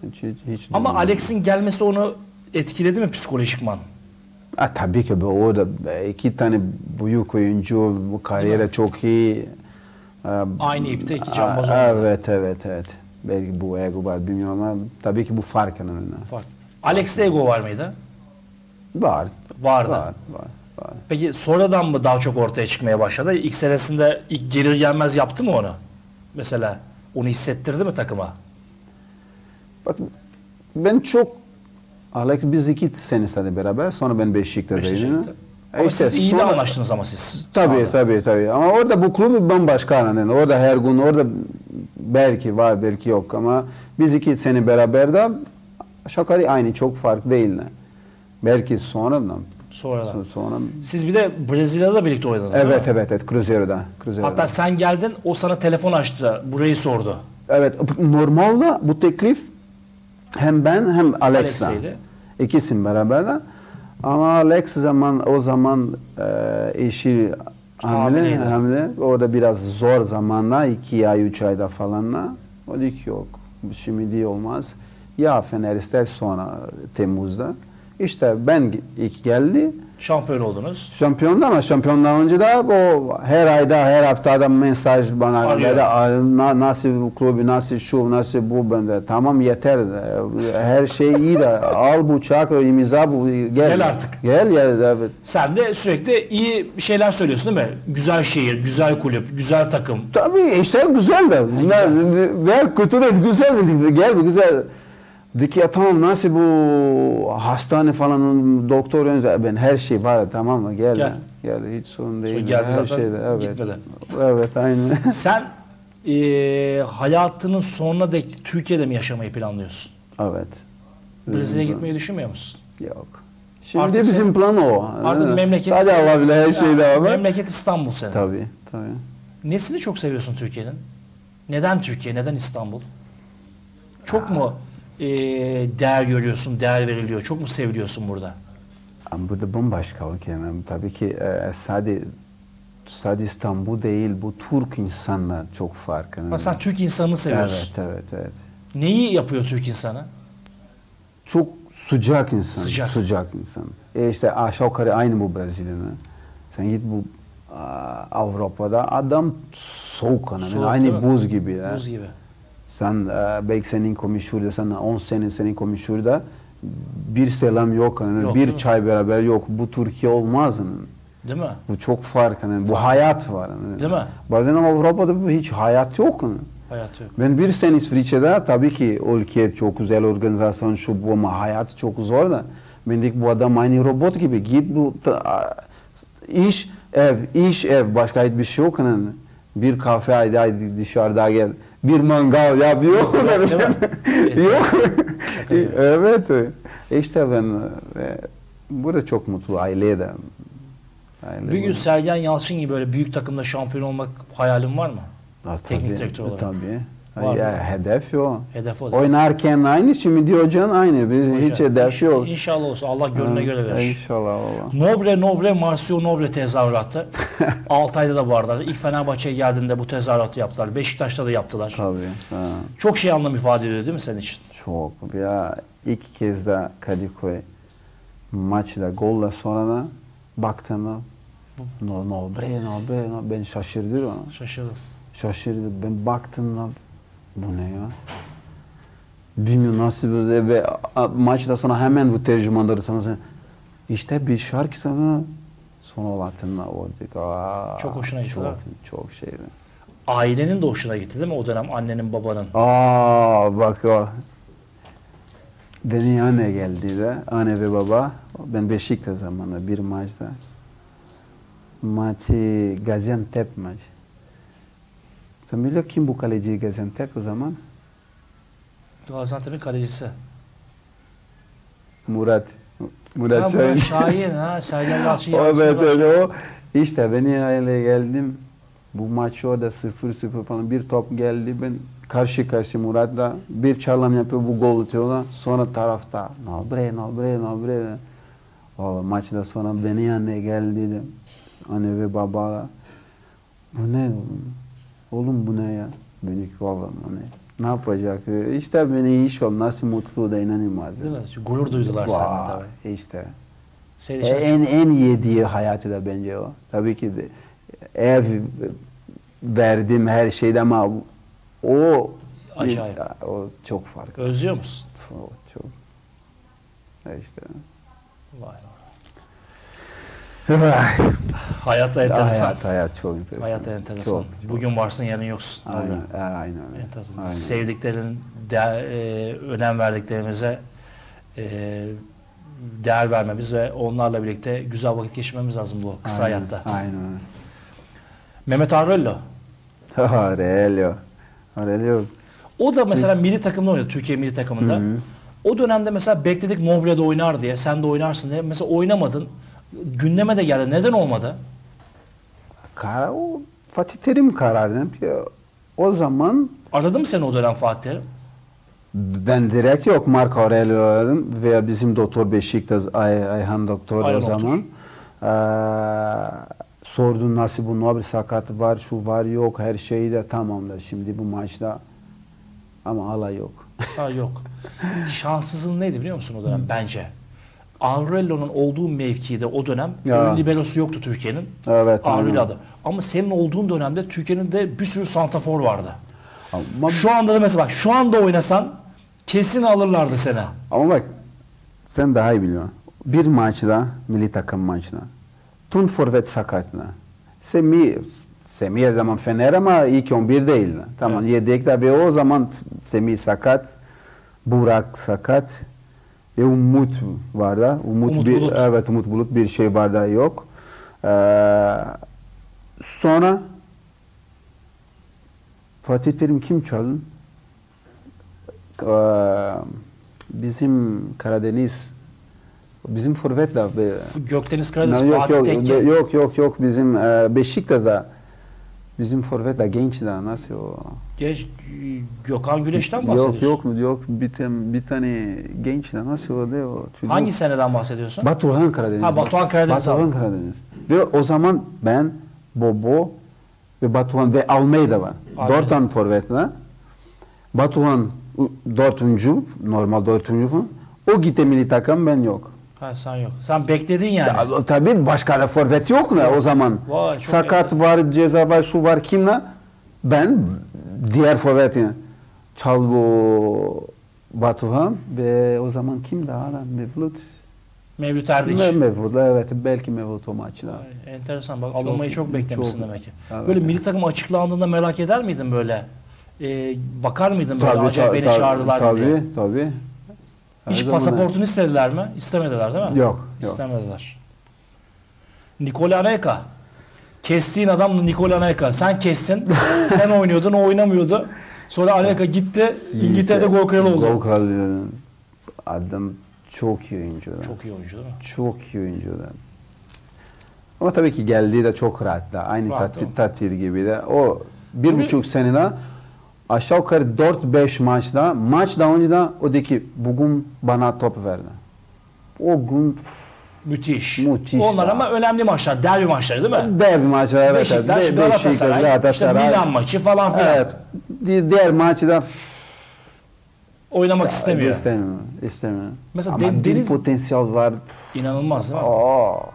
Hiç, hiç, hiç
Ama. Alex'in gelmesi onu etkiledi mi psikolojikman?
Ha, tabii ki bu orada iki tane büyük oyuncu bu kariyere çok iyi.
Aynı ipte iki cambaz oynadı.
Evet evet evet. Belki bu ego var bilmiyorum ama tabii ki bu fark önemli.
Fark. Alex'te ego var mıydı?
Var.
Vardı.
Var. Var. var.
Peki sonradan mı daha çok ortaya çıkmaya başladı? İlk senesinde ilk gelir gelmez yaptı mı onu? Mesela onu hissettirdi mi takıma?
Bak ben çok Alex biz iki sene sadece beraber sonra ben Beşiktaş'taydım.
Beşiktaş'ta.
E
Ama
işte
siz iyi de
sonra-
anlaştınız ama siz.
Tabii
sahada.
tabii tabii. Ama orada bu kulübü bambaşka yani. Orada her gün orada belki var belki yok ama biz iki sene beraber de yukarı aynı çok fark değil. Belki sonradan.
Sonradan.
Sonra,
Siz bir de Brezilya'da birlikte oynadınız
evet evet evet Cruzeiro'da. Cruzeiro'da.
Hatta sen geldin o sana telefon açtı. Burayı sordu.
Evet normalde bu teklif hem ben hem Alex'a.
Alex'eydi.
İkisin beraber de. Ama Alex zaman o zaman e, eşi hamile,
Hamileydi.
hamile. Orada biraz zor zamanla iki ay üç ayda falan da. O dedi ki yok şimdi değil olmaz. Ya Fener ister sonra Temmuz'da. İşte ben ilk geldi.
Şampiyon oldunuz.
Şampiyonda ama şampiyondan önce de o her ayda her haftada mesaj bana
Arıyor.
da na, nasıl bu kulübü nasıl şu nasıl bu ben de tamam yeter de, her şey iyi de al bu çak imza bu gel.
Gel artık.
Gel ya evet.
Sen de sürekli iyi şeyler söylüyorsun değil mi? Güzel şehir, güzel kulüp, güzel takım.
Tabii işler güzel de.
güzel.
Ver kötü de güzel dedik. Gel bu güzel. Dedi ki ya tamam nasıl bu hastane falan doktor önce ben her şey var tamam mı gel.
Gel.
Gel hiç sorun değil.
Sonra geldi
her
zaten,
şeyde, evet.
gitmedi.
Evet aynı.
Sen eee hayatının sonuna dek Türkiye'de mi yaşamayı planlıyorsun?
Evet.
Brezilya'ya gitmeyi düşünmüyor musun?
Yok. Şimdi
Artık
bizim
senin-
plan o.
Artık
Ha,
memleket...
Sadece Allah bile her şeyde
Ya,
ama.
Memleket İstanbul senin.
Tabii, tabii.
Nesini çok seviyorsun Türkiye'nin? Neden Türkiye, neden İstanbul? Çok mu eee, değer görüyorsun, değer veriliyor? Çok mu seviliyorsun burada?
Ama burada bambaşka ülke. Yani tabii ki e, sadece, sadece İstanbul değil, bu Türk insanlar çok farklı.
Ama sen Türk insanını seviyorsun.
Evet, evet, evet.
Neyi yapıyor Türk insanı?
Çok sıcak insan.
Sıcak.
Sıcak insan. E işte aşağı yukarı aynı bu Brezilya'da. Sen git bu Avrupa'da adam soğuk. Yani.
Soğuk,
aynı buz gibi. ya.
Buz gibi.
Sen e, belki senin komşuda, sen 10 sene senin komşuda bir selam yok. Yani.
Yok,
bir çay beraber yok. Bu Türkiye olmaz. Yani.
Değil mi?
Bu çok fark. Yani. Bu hayat var. Yani.
Değil mi?
Bazen ama Avrupa'da bu hiç hayat yok. Yani.
Hayat yok.
Ben bir sene İsviçre'de tabii ki ülke çok güzel organizasyon şu bu ama hayat çok zor da. Ben dedik bu adam aynı robot gibi git bu ta- iş ev iş ev başka hiçbir şey yok yani. Bir kafe haydi haydi dışarıda gel. Bir mangal yap yok.
Değil mi?
yok. Evet. E İşte ben e, burada çok mutlu ailede. Aile
Bir gün. Sergen Yalçın gibi böyle büyük takımda şampiyon olmak hayalin var mı?
Ha,
teknik
tabii,
direktör olarak.
Tabii.
Var
ya,
mı?
hedef yok.
Hedef o.
Oynarken aynı, şimdi diyorcan aynı. Biz
Hocam,
hiç hedef yok.
İnşallah olsun. Allah gönlüne göre verir.
İnşallah valla.
Noble Noble Marcio Noble tezahüratı. Altay'da da arada. İlk Fenerbahçe'ye geldiğinde bu tezahüratı yaptılar. Beşiktaş'ta da yaptılar.
Tabii. Ha,
Çok şey anlam ifade ediyor değil mi senin için?
çok. Ya ilk kez de Kadıköy maçta golla sonra da baktığımda no, no, bre, no, bre, no. ben şaşırdım. ona.
Şaşırdım.
Şaşırdım. Ben baktığımda bu ne ya? Bilmiyorum nasıl böyle ve maçta sonra hemen bu tercümanları sana işte bir şarkı sana sonra baktığımda o dedik. Aa,
Çok hoşuna gitti,
Çok,
mi?
çok şeydi.
Ailenin de hoşuna gitti değil mi o dönem annenin babanın?
Aa bak o. Beni anne geldi de, anne ve baba. Ben Beşiktaş zamanında bir maçta. Maçı Gaziantep maçı. Sen biliyor kim bu kaleci Gaziantep o zaman?
Gaziantep'in kalecisi.
Murat. Murat
Ha,
Şahin.
Şahin ha. Sergen Yalçın
O
yapsın.
evet öyle o. İşte beni aile geldim. Bu maç orada 0-0 falan bir top geldi. Ben karşı karşı Murat'la bir çalım yapıyor bu gol atıyorlar. Sonra tarafta no bre no bre no bre. O maçta sonra beni yanına geldi dedim. Anne ve baba bu ne oğlum? Oğlum bu ne ya? Oğlum o ne? Ne yapacak? İşte beni iş ol nasıl mutlu da inanılmaz.
Değil mi? Gurur duydular seninle
Vay,
tabii.
İşte.
Senin
E, en en yediği hayatı da bence o. Tabii ki de ev verdim her şeyde ama o
Aşağı.
o çok farklı.
özlüyor musun?
O çok. E işte.
Vay Hayat enteresan.
hayat, hayat çok enteresan.
Hayat enteresan.
Çok, çok.
Bugün varsın yarın yoksun.
Aynen, e, aynen öyle.
Enteresan.
Aynen.
Sevdiklerin, de, e, önem verdiklerimize e, değer vermemiz ve onlarla birlikte güzel vakit geçirmemiz lazım bu kısa
Aynen,
hayatta.
Aynen öyle.
Mehmet Arrello.
Aurelio. Aurelio.
O da mesela milli takımda oynadı. Türkiye milli takımında.
Hı hı.
O dönemde mesela bekledik Nobre'de oynar diye. Sen de oynarsın diye. Mesela oynamadın. Gündeme de geldi. Neden olmadı?
Kar, o Fatih Terim kararı. O zaman
Aradı mı seni o dönem Fatih Terim?
Ben direkt yok Mark Aurelio aradım veya bizim doktor Beşiktaş Ay, Ayhan doktor
Ayhan
o zaman. Ee, sordun nasıl bu bir sakat var şu var yok her şeyi de tamamdır şimdi bu maçta ama alay yok.
Ha yok. Şanssızın neydi biliyor musun o dönem bence? Aurelio'nun olduğu mevkide o dönem
Ya.
liberosu yoktu Türkiye'nin.
Evet. aynen.
Aurelio adı. Ama senin olduğun dönemde Türkiye'nin de bir sürü santafor vardı.
Ama,
Şu anda da mesela bak şu anda oynasan kesin alırlardı seni.
ama bak sen daha iyi biliyorsun. Bir maçta milli takım maçta tüm forvet sakatla. Semih Semih her zaman Fener ama ilk 11 değil. Tamam
Evet.
yedek tabii o zaman Semih sakat, Burak sakat ve Umut var da. Umut,
Umut
bir,
Bulut.
Evet Umut Bulut bir şey var da yok. Ee, sonra Fatih Terim kim çaldı? Ee, bizim Karadeniz bizim forvet de
F- Gökdeniz Karadeniz,
yok,
Fatih
yok,
Tekke.
yok yok yok bizim e, Beşiktaş'da bizim forvet de genç de nasıl o?
Geç, Gökhan Güneş'ten bahsediyorsun.
Yok yok mu yok bir tane, bir tane genç de nasıl o o? çocuk?
Hangi seneden bahsediyorsun?
Batuhan Karadeniz.
Ha, Batuhan Karadeniz
Batuhan. Karadeniz. Ve o zaman ben Bobo ve Batuhan ve Almeida var.
Almeida.
Dört tane forvetler. Batuhan dördüncü, normal dördüncü. O gitti milli takım ben yok.
Ha, sen yok. Sen bekledin yani.
Ya, tabii başka da forvet yok ne o zaman.
Vay,
Sakat var, ceza var, şu var kimle? Ben diğer forvet yani. Çalbo Batuhan ve o zaman kim daha adam? Mevlut.
Mevlüt Erdiç.
Me- Mevlut evet belki Mevlut o maçta.
Vay, Enteresan bak alınmayı çok,
Çok-
beklemişsin
çok-
demek ki.
Evet.
Böyle milli takım açıklandığında merak eder miydin böyle? Ee, bakar mıydın böyle acaba
ta-
beni
ta-
çağırdılar
tabii,
diye?
Tabii Her zaman-
pasaportunu istediler mi? İstemediler değil mi?
Yok, yok.
İstemediler. Nikola Anelka. Kestiğin adam Nikola Anelka. Sen kestin. sen oynuyordun, o oynamıyordu. Sonra Anelka gitti. İngiltere'de gol kralı oldu.
Gol kralı. Adam çok iyi oyuncu. Çok,
iyi oyuncu değil mi?
çok iyi oyuncu. Ama tabii ki geldiği de çok rahat da. Aynı
Rahat,
Tat-? Tatir gibi de. O bir
Tabii.
buçuk senede aşağı yukarı 4-5 maçta maç daha önce de o dedi ki bugün bana top verdi. O gün
Müthiş.
Müthiş
Onlar
ya.
ama önemli maçlar, derbi maçları değil mi?
derbi maçı evet.
Beşiktaş,
Be-
Galatasaray, işte Milan maçı falan filan.
Evet. Di- Diğer maçı da
Oynamak istemiyor.
İstemiyor. istemiyor.
Mesela
Ama bir
Deniz-
potansiyel var.
İnanılmaz değil mi?
Oo.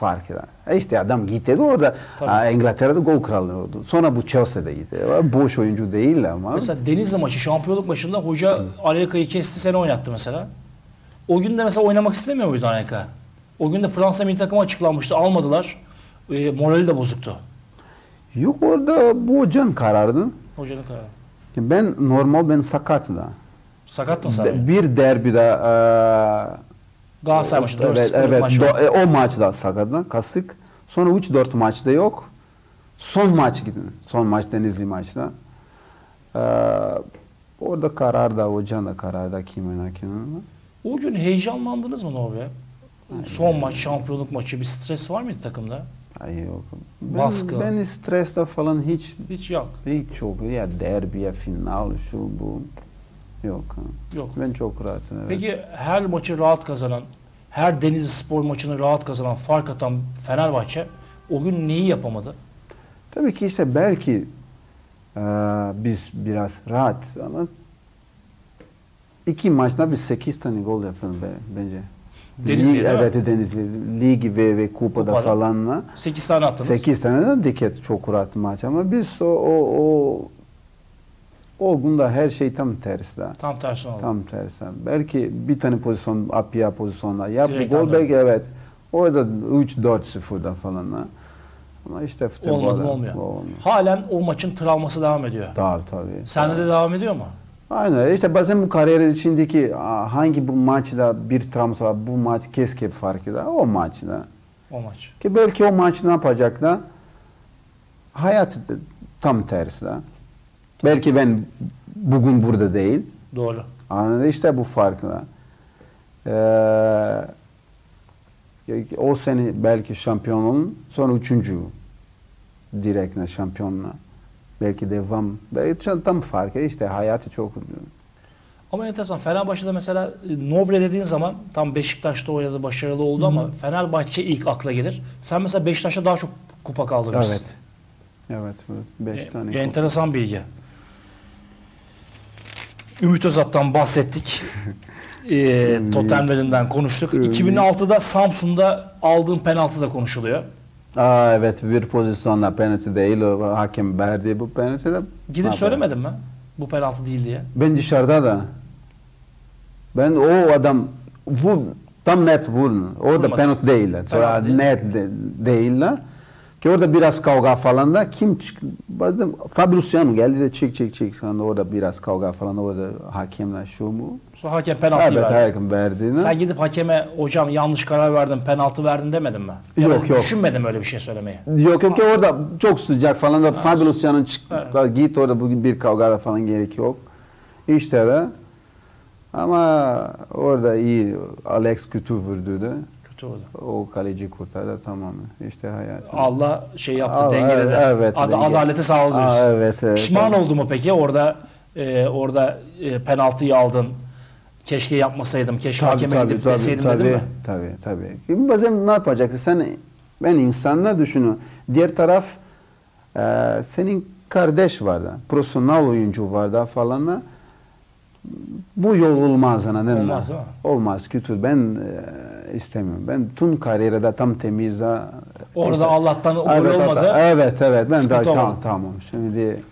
Fark eder. E işte adam gitti orada
Tabii.
İngiltere'de gol kralı oldu. Sonra bu Chelsea'de gitti. Boş oyuncu değil ama.
Mesela Denizli maçı, şampiyonluk maçında hoca Anelka'yı kesti, seni oynattı mesela. O gün de mesela oynamak istemiyor muydu Anelka? O gün de Fransa milli takımı açıklanmıştı, almadılar. E, morali de bozuktu.
Yok orada bu hocanın karardı.
Hocanın kararı.
Ben normal ben sakatım da.
Sakattın sen.
Bir derbide e,
Galatasaray maçı, 4-0'lık
evet, evet,
maç var.
do- e, o maçta sakatla kasık. Sonra 3-4 maçta yok. Son maç gidin. Son maç Denizli maçta. E, orada karar da hocanın da karar da kimin hakimin.
O gün heyecanlandınız mı Nobbe? Son maç, şampiyonluk maçı bir stres var mıydı takımda?
Ay yok. Ben,
Baskı.
Ben stresle falan hiç
Hiç yok.
hiç çok ya derbi ya final şu bu yok.
Yok.
Ben çok rahatım. Evet.
Peki her maçı rahat kazanan, her Denizli Spor maçını rahat kazanan, fark atan Fenerbahçe o gün neyi yapamadı?
Tabii ki işte belki eee, biz biraz rahat ama iki maçta biz 8 tane gol yapalım be, bence.
Denizli'ye
Lig-
değil mi?
Evet Denizli. Ligi ve, ve kupada,
Kupada.
falanla.
8 tane attınız.
8 tane de diket çok rahat maç ama biz o o o o günde her şey tam tersi. da.
Tam tersi oldu.
Tam tersi. Belki bir tane pozisyon, Apia pozisyonda yap
Direkt
bu gol belki evet. Orada 3-4-0'da falan. ha. Ama işte futbolda
Olmadı olmuyor.
olmuyor.
Halen o maçın travması devam ediyor.
Tabii tabii.
Sende de devam ediyor mu?
Aynen. İşte bazen bu kariyer içindeki hangi bu maçta bir travması var, bu maç keşke fark eder. O maçta.
O maç.
Ki belki o maç ne yapacak da hayat da tam tersi de. Belki ben bugün burada değil.
Doğru.
Anladın işte bu farkla. Ee, o sene belki şampiyon olun, sonra üçüncü direktne şampiyonla. Belki devam. Belki tam fark. işte hayatı çok
Ama enteresan Fenerbahçe'de mesela e, Nobre dediğin zaman tam Beşiktaş'ta oynadı başarılı oldu ama Fenerbahçe ilk akla gelir. Sen mesela Beşiktaş'ta daha çok kupa kaldırmışsın.
Evet. Evet. evet. Beş
E,
tane.
enteresan bilgi. Ümit Özat'tan bahsettik. e, totemlerinden konuştuk.
Ümit.
2006'da Samsun'da aldığın penaltı da konuşuluyor.
Aa, evet bir pozisyonla penaltı değil. O hakem verdi bu penaltı da.
Gidip söylemedin mi? Bu penaltı değil diye.
Ben dışarıda da. Ben o adam vur, tam net vurun. Orada
Vurmadı.
penaltı değil. Sonra
değil.
net de, değiller. Ki orada biraz kavga falan da kim çık bazen Fabriciano geldi de çık çık çık sonra orada biraz kavga falan orada hakemler şu mu?
Sonra hakem penaltıyı
Evet
verdi.
hakem verdiğini.
Sen gidip hakeme hocam yanlış karar verdin, penaltı verdin demedin mi? Ya
Yok, yok.
Düşünmedim öyle bir şey söylemeyi.
Yok yok ki orada çok sıcak falan da Fabriciano çık
Evet.
git orada bugün bir kavga falan gerek yok. İşte de ama orada iyi Alex kötü vurdu da.
Oldu.
O kaleci kurtardı tamam. İşte hayat.
Allah şey yaptı,
Aa,
dengeledi.
evet,
Ad-
denge.
adalete sağladı diyorsun.
Aa, evet, evet,
Pişman
evet.
oldu mu peki orada e, orada e, penaltıyı aldın. Keşke yapmasaydım, keşke hakeme gidip deseydim
tabii,
dedin mi?
Tabii tabii. Bazen ne yapacaksın? Sen ben insanla düşünüyorum. Diğer taraf e, senin kardeş var da, profesyonel oyuncu var da falan da bu yol olmaz anladın mı?
Olmaz, mi?
Olmaz kötü. Ben e, istemiyorum. Ben tüm kariyerde tam temiz de
Orada
İşte-
Allah'tan
Evet,
olmadı.
Evet evet. Ben daha tamam tamam. Şimdi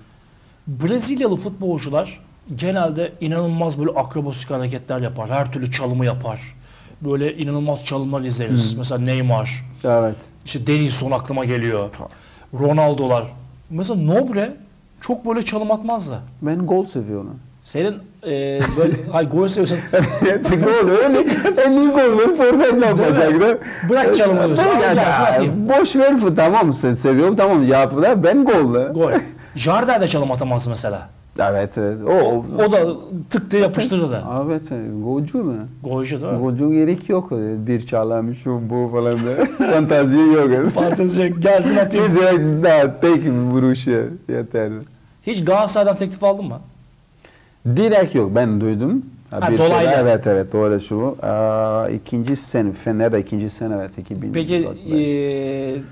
Brezilyalı futbolcular genelde inanılmaz böyle akrobasik hareketler yapar. Her türlü çalımı yapar. Böyle inanılmaz çalımlar izleriz. Mesela Neymar,
evet.
işte Denilson aklıma geliyor. Ronaldo'lar. Mesela Nobre çok böyle çalım atmazdı.
Ben gol seviyorum.
Senin e, böyle hay gol seviyorsun.
gol öyle. En iyi golü forvet yapacak da.
Bırak çalımı diyorsun.
Ben
Al
yani,
gelsin atayım.
boş ver bu tamam se- seviyorum tamam da ben gol. da.
Gol. Jardel de çalım atamaz mesela.
Evet evet. O,
O da tık diye yapıştırır da.
Evet golcü mü?
Golcü değil mi?
Golcü gerek yok. Bir çalam şu bu falan da. Fantazi yok.
Fantezi gelsin atayım.
Biz direkt daha tek vuruş ya, yeter.
Hiç Galatasaray'dan teklif aldın mı?
Direkt yok ben duydum.
Ha,
Bir
dolaylı.
Şey, evet evet doğru şu. Aa, ikinci sene Fener'de ikinci sene evet 2000.
Peki eee,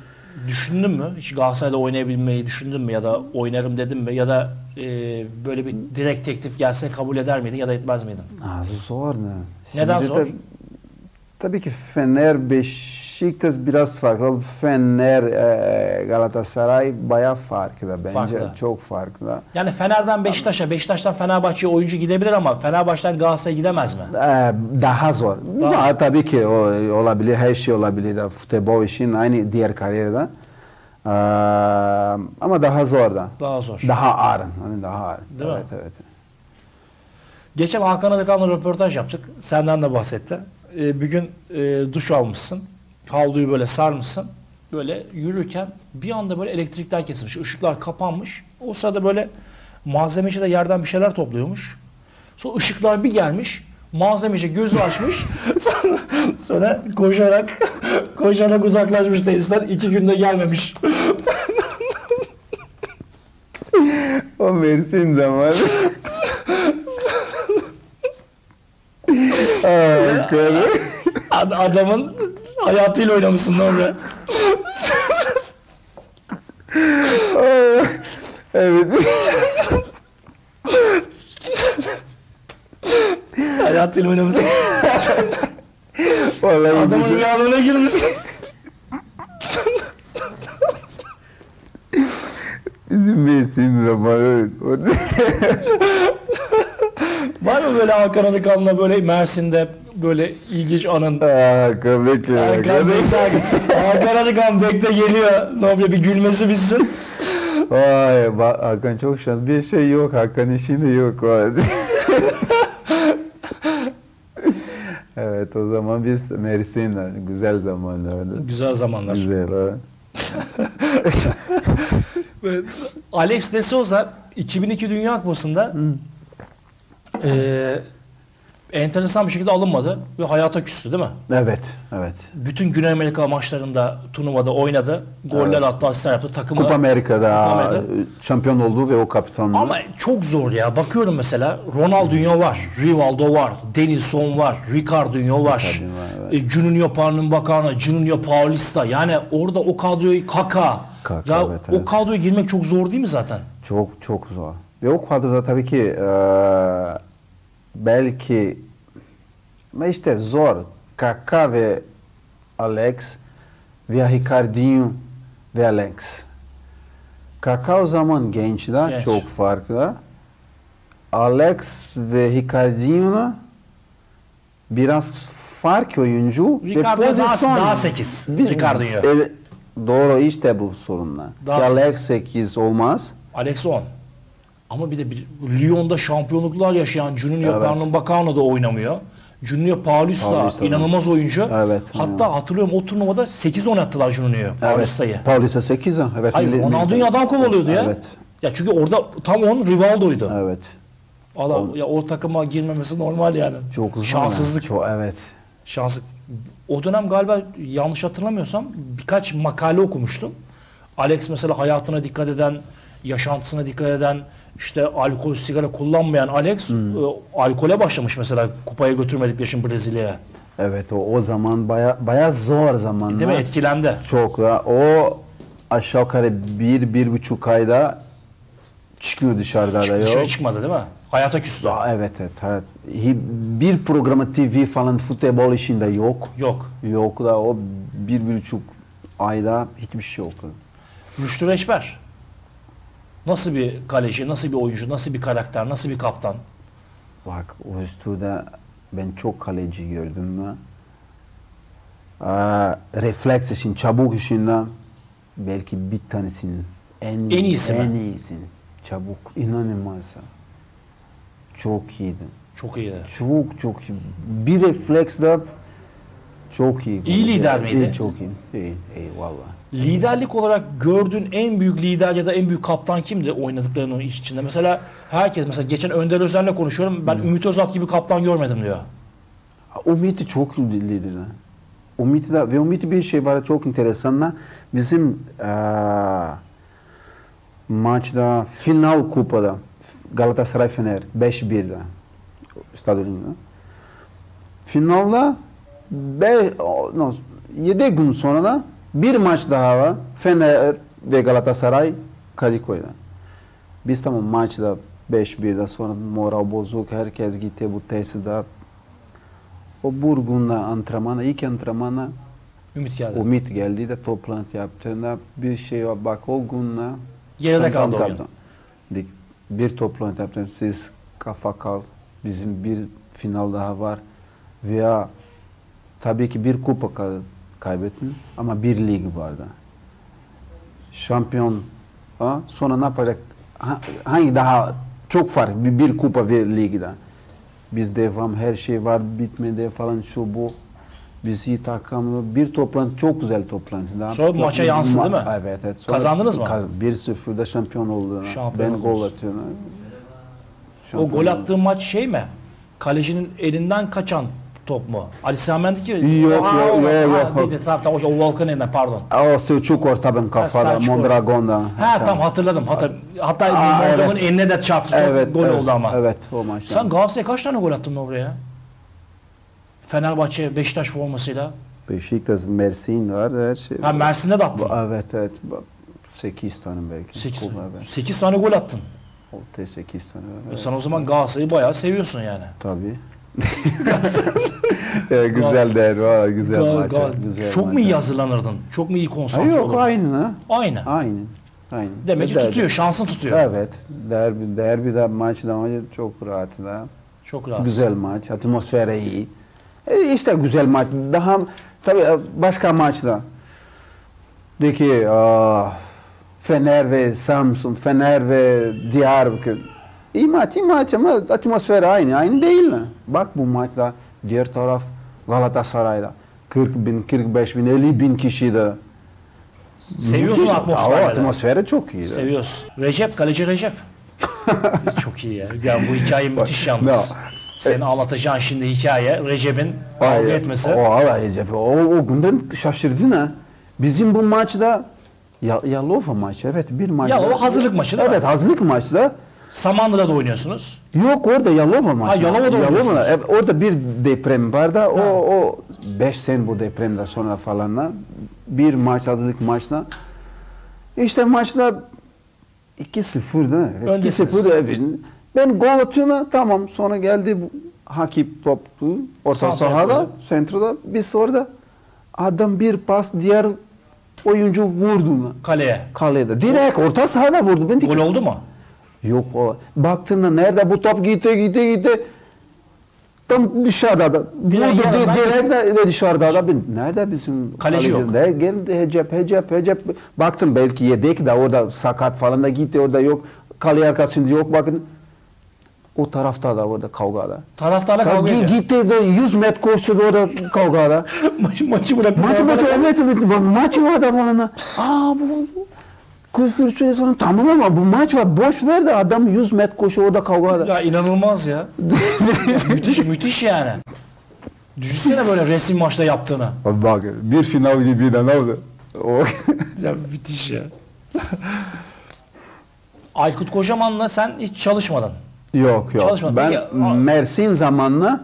düşündün mü? Hiç Galatasaray'da oynayabilmeyi düşündün mü? Ya da oynarım dedin mi? Ya da eee, böyle bir direkt teklif gelse kabul eder miydin ya da etmez miydin?
Aa, zor ne?
Neden
Şimdi
zor?
de- tabii ki Fener, Beşiktaş biraz farklı. Fener, e, Galatasaray bayağı farklı bence.
Farklı.
Çok farklı.
Yani Fener'den Beşiktaş'a, Beşiktaş'tan Fenerbahçe'ye oyuncu gidebilir ama Fenerbahçe'den Galatasaray'a gidemez mi?
Ee, daha zor.
Daha-
Var tabii ki o, olabilir, her şey olabilir. Futbol işin aynı diğer kariyerde. Ee, ama daha zor da.
Daha zor.
Daha ağır. Hani daha ağır.
Değil mi?
evet, evet.
Geçen Hakan Arıkan'la röportaj yaptık. Senden de bahsetti. Ee, bir gün e, duş almışsın. Havluyu böyle sarmışsın. Böyle yürürken bir anda böyle elektrikler kesilmiş. ışıklar kapanmış. O sırada böyle malzemeci de yerden bir şeyler topluyormuş. Sonra ışıklar bir gelmiş. Malzemeci gözü açmış. sonra, sonra koşarak koşarak uzaklaşmış tesisten. iki günde gelmemiş.
O Mersin zamanı. Ay.
Ad- adamın hayatıyla oynamışsın orada.
Ay, Evet.
Hayatıyla oynamışsın.
Vallahi
Adamın rüyalarına girmişsin.
bizim Mersin zamanı. Orada-
Var mı böyle Hakan Arıkan'la böyle Mersin'de böyle ilginç anın?
Aa, Hakan bekle.
Hakan Arıkan bekle geliyor. Ne yapıyor bir gülmesi bitsin.
Vay ba- Hakan çok şans. Bir şey yok. Hakan işinde yok. Evet o zaman biz Mersin'de güzel zamanlardı.
Güzel zamanlar.
Güzel ha.
Alex de Souza 2002 Dünya Kupası'nda eee, enteresan bir şekilde alınmadı ve hayata küstü değil mi?
Evet, evet.
Bütün Güney Amerika maçlarında turnuvada oynadı. Goller
Evet.
attı, asistler yaptı. Takımı
Kupa Amerika'da
Kupa
şampiyon oldu ve o kapitanlığı.
Ama çok zor ya. Bakıyorum mesela Ronaldinho var, Rivaldo var, Denilson var, Ricardinho var,
var,
e, Juninho Pernambucano, Juninho Paulista. Yani orada o kadroyu Kaka.
Kaka,
ya
evet,
o
evet.
kadroya girmek çok zor değil mi zaten?
Çok çok zor. Ve o kadroda tabii ki e, belki işte zor. Kaká ve Alex veya Ricardinho ve Alex. Kaká o zaman genç de
Genç.
çok farklı. Alex ve Ricardinho biraz fark oyuncu ve
Ricardo daha,
pozisyon.
daha 8.
Bir-
Ricardinho.
E, doğru işte bu sorunlar.
Daha.
Alex 8 olmaz.
Alex 10. Ama bir de bir, Lyon'da şampiyonluklar yaşayan Juninho
Evet.
Pernambucano da oynamıyor. Paulista
da.
inanılmaz oyuncu.
Evet,
Hatta
evet.
hatırlıyorum o turnuvada 8 oynattılar Juninho'yu, Paulista'yı.
Evet. Paulista 8 ha. Evet.
Hayır Ronaldinho adam kovalıyordu ya.
Evet.
Ya çünkü orada tam on Rivaldo'ydu.
Evet.
Allah, ya o takıma girmemesi normal yani.
Çok.
Şanssızlık.
yani. Çok, evet.
Şanslık. O dönem galiba yanlış hatırlamıyorsam birkaç makale okumuştum. Alex mesela hayatına dikkat eden, yaşantısına dikkat eden, işte alkol, sigara kullanmayan Alex
Hmm.
e, alkole başlamış mesela kupaya götürmedikleri için Brezilya'ya.
Evet o, o zaman baya baya zor zamanlar.
Değil mi? Etkilendi.
Çok da. O aşağı yukarı bir, bir buçuk ayda çıkıyor dışarıda da
Dışarı
yok.
çıkmadı değil mi? Hayata küstü.
Aa, Evet evet. evet. Bir programı TV falan futbol işinde yok.
Yok.
Yok da o bir, bir buçuk ayda hiçbir şey yok.
Rüştü Reçber. Nasıl bir kaleci, nasıl bir oyuncu, nasıl bir karakter, nasıl bir kaptan?
Bak üstüde ben çok kaleci gördüm mü? Aa, refleks için, çabuk işinden belki bir tanesinin en,
En iyisi mi?
en iyisi. Çabuk, inanılmaz. Çok iyiydi.
Çok iyi.
Çok çok iyi. Bir refleks de çok iyi.
İyi lider miydi?
İyi, çok iyi. İyi, iyi valla.
Liderlik olarak gördüğün en büyük lider ya da en büyük kaptan kimdi oynadıklarının iş içinde? Mesela herkes mesela geçen Önder Özen'le konuşuyorum. Ben Ümit Özat gibi kaptan görmedim diyor.
Umit çok iyi lider. Umit de ve Umit bir şey var çok enteresan. Bizim eee maçda final kupada Galatasaray Fener 5-1'de stadyumda. Finalda 5 no, 7 gün sonra bir maç daha var. Fener ve Galatasaray Kadıköy'de. Biz tamam maçda 5-1'de sonra moral bozuk. Herkes gitti bu tesiste. O Burgun'da antrenmana, ilk antrenmana
Ümit geldi.
Umit geldi de toplantı yaptığında bir şey var. Bak o günle
Geride kaldı
kaldı. Dik- Bir toplantı yaptım. Siz kafa kal. Bizim bir final daha var. Veya tabii ki bir kupa kay- kaybettin ama bir lig vardı. Şampiyon ha? sonra ne yapacak? Ha- Hangi daha çok fark bir, bir kupa ve ligde. Biz devam her şey var bitmedi falan şu bu. Biz iyi takımlı bir toplantı çok güzel toplantı. Daha
Sonra maça yansıdı değil mi?
Evet evet. Sonra
Kazandınız mı?
kaz- 1-0'da şampiyon oldu.
Şampiyon
ben gol atıyorum.
O gol
Şampiyon
attığı maç şey mi? kalecinin elinden kaçan top mu? Ali Sami ki
Yok, yok,
Aa,
yok,
ha,
yok.
Değil, değil, tamam tamam o, o Volkan elinden pardon.
O Selçuk ortadan kafada, Mondragon'da.
Ha tamam hatırladım. Hatır, hatta
Aa,
Mondragon'un
evet.
eline de çarptı.
Evet,
gol
evet,
oldu ama.
Evet, o maçta.
Sen Galatasaray'a kaç tane gol attın oraya? Fenerbahçe, Beşiktaş formasıyla.
Beşiktaş, Mersin var, her şey.
Ha Mersin'de de attın.
Evet, evet. 8 tane belki.
8,
Kupa, evet.
8 tane gol attın.
Ortaya 8 tane.
E
Evet.
Sen o zaman Galatasaray'ı bayağı seviyorsun yani.
Tabii. evet, güzel değer var, güzel
Gal-
maç.
gal-
güzel
çok mu iyi hazırlanırdın? Çok mu iyi konsantre
Yok,
olurdun?
aynı ha.
Aynı.
Aynı. Aynı.
Demek ki tutuyor, şansın tutuyor.
Evet. Derbi, derbi de maç da maç çok rahat da.
Çok rahat.
Güzel maç, atmosferi iyi. E işte güzel maç. Daha tabii e, başka maçta. De ki ah, Fener ve Samsun, Fener ve Diyarbakır. İyi maç, iyi maç ama atmosfer aynı. Aynı değil mi? Bak bu maçta diğer taraf Galatasaray'da. 40 bin, 45 bin, 50 bin kişi de.
Seviyorsun.
O atmosferi çok iyi.
Seviyorsun. Recep, kaleci Recep. çok iyi ya. ya. Bu hikaye müthiş yalnız.
No.
Senin anlatacağın şimdi hikaye Recep'in kavga etmesi.
O Allah Recep. O, o günden şaşırdın ha. Bizim bu maçta ya, Yalova maçı evet bir maç.
Yalova hazırlık maçı değil mi?
Evet hazırlık maçta.
Samandıra'da oynuyorsunuz.
Yok orada Yalova maçı.
Yalova'da oynuyorsunuz.
evet, orada bir deprem var da o o 5 sene bu depremden sonra falan da bir maç hazırlık maçta. İşte maçta 2-0 da. Evet,
Öndesiniz.
2-0 evet. Ben gol atıyorum tamam sonra geldi bu Hakip toptu orta sahada sentroda biz orada adam bir pas diğer oyuncu vurdu
Kaleye.
kalede. Direkt orta sahada vurdu. Ben
Gol oldu mu?
Yok o. Baktığında nerede bu top gitti gitti gitti. Tam dışarıda da.
Direkt
de, de dışarıda da. Nerede bizim
Kaleci yok.
De, geldi Hecep Hecep Hecep. Baktım belki yedek de orada sakat falan da gitti orada yok. Kale arkasında yok bakın. O tarafta da orada kavgada.
Taraftarla kavga
Gi-
ediyor.
Gitti de 100 metre koştu da orada kavgada.
maçı, maçı bıraktı.
Maçı maçı evet evet maçı var da falan. Aa bu küfür süre sonra tamam ama bu maç var boş ver de adam 100 metre koşu orada kavga da.
Ya inanılmaz ya. Ya müthiş müthiş yani. Düşünsene böyle resim maçta yaptığını.
Bak bir final gibi de ne oldu? O
Ya müthiş ya. Aykut Kocaman'la sen hiç çalışmadın.
yok yok.
Çalışmadı.
Ben
Peki,
Mersin zamanla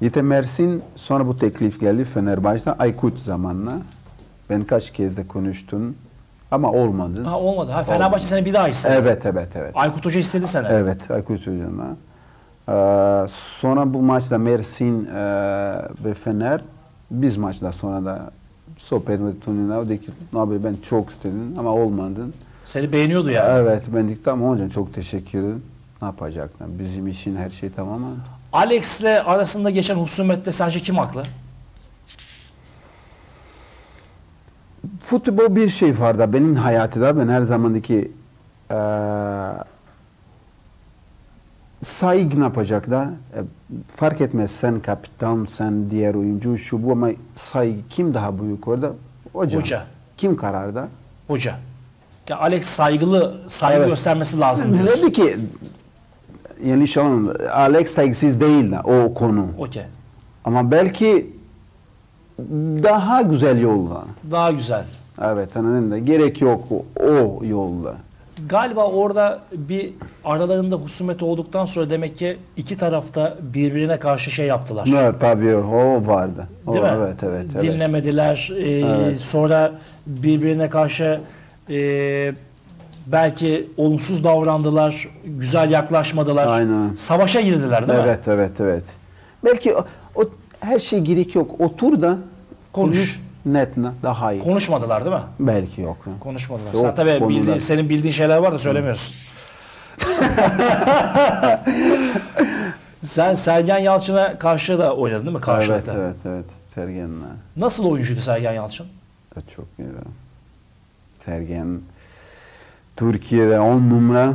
işte Mersin sonra bu teklif geldi Fenerbahçe'de Aykut zamanla. Ben kaç kez de konuştum ama olmadı.
Ha olmadı. Ha Fenerbahçe seni bir daha istedi.
Evet evet evet.
Aykut Hoca istedi seni.
Evet, Aykut Hoca'na. Ee, sonra bu maçta Mersin e, ve Fener biz maçta sonra da sohbet onunla. O dedi ki abi ben çok istedim ama olmadı.
Seni beğeniyordu yani.
Evet ben dedim tamam hocam çok teşekkür ederim. Ne yapacaklar? Bizim için her şey tamam mı?
Alex'le arasında geçen husumette sence kim haklı?
Futbol bir şey var da benim hayatımda ben her zamandaki e, saygı ne yapacak da e, fark etmez sen kapitan sen diğer oyuncu şu bu ama saygı kim daha büyük orada? Hocam.
Hoca.
Kim kararda?
Hoca. Ya Alex saygılı, saygı
Evet.
göstermesi lazım diyorsun.
Dedi ki yanlış anlama Alex saygısız değil de o konu.
Okey.
Ama belki daha güzel yolla.
Daha güzel.
Evet anladın da gerek yok o, o yolla.
Galiba orada bir aralarında husumet olduktan sonra demek ki iki tarafta birbirine karşı şey yaptılar.
Evet tabii o vardı. O,
Değil mi?
Evet evet. evet.
Dinlemediler. Ee,
Evet.
Sonra birbirine karşı e, belki olumsuz davrandılar. Güzel yaklaşmadılar.
Aynen.
Savaşa girdiler değil mi?
Evet evet evet. Belki o, o her şey gerek yok. Otur da
Konuş.
net ne daha iyi.
Konuşmadılar değil mi?
Belki yok.
Konuşmadılar.
Yok,
Sen tabii bildiğin, senin bildiğin şeyler var da söylemiyorsun. Sen Sergen Yalçın'a karşı da oynadın değil mi?
Evet
Karşılıklı.
evet evet. Sergen'le.
Nasıl oyuncuydu Sergen Yalçın?
E, Çok iyi. Sergen Türkiye'de 10 numara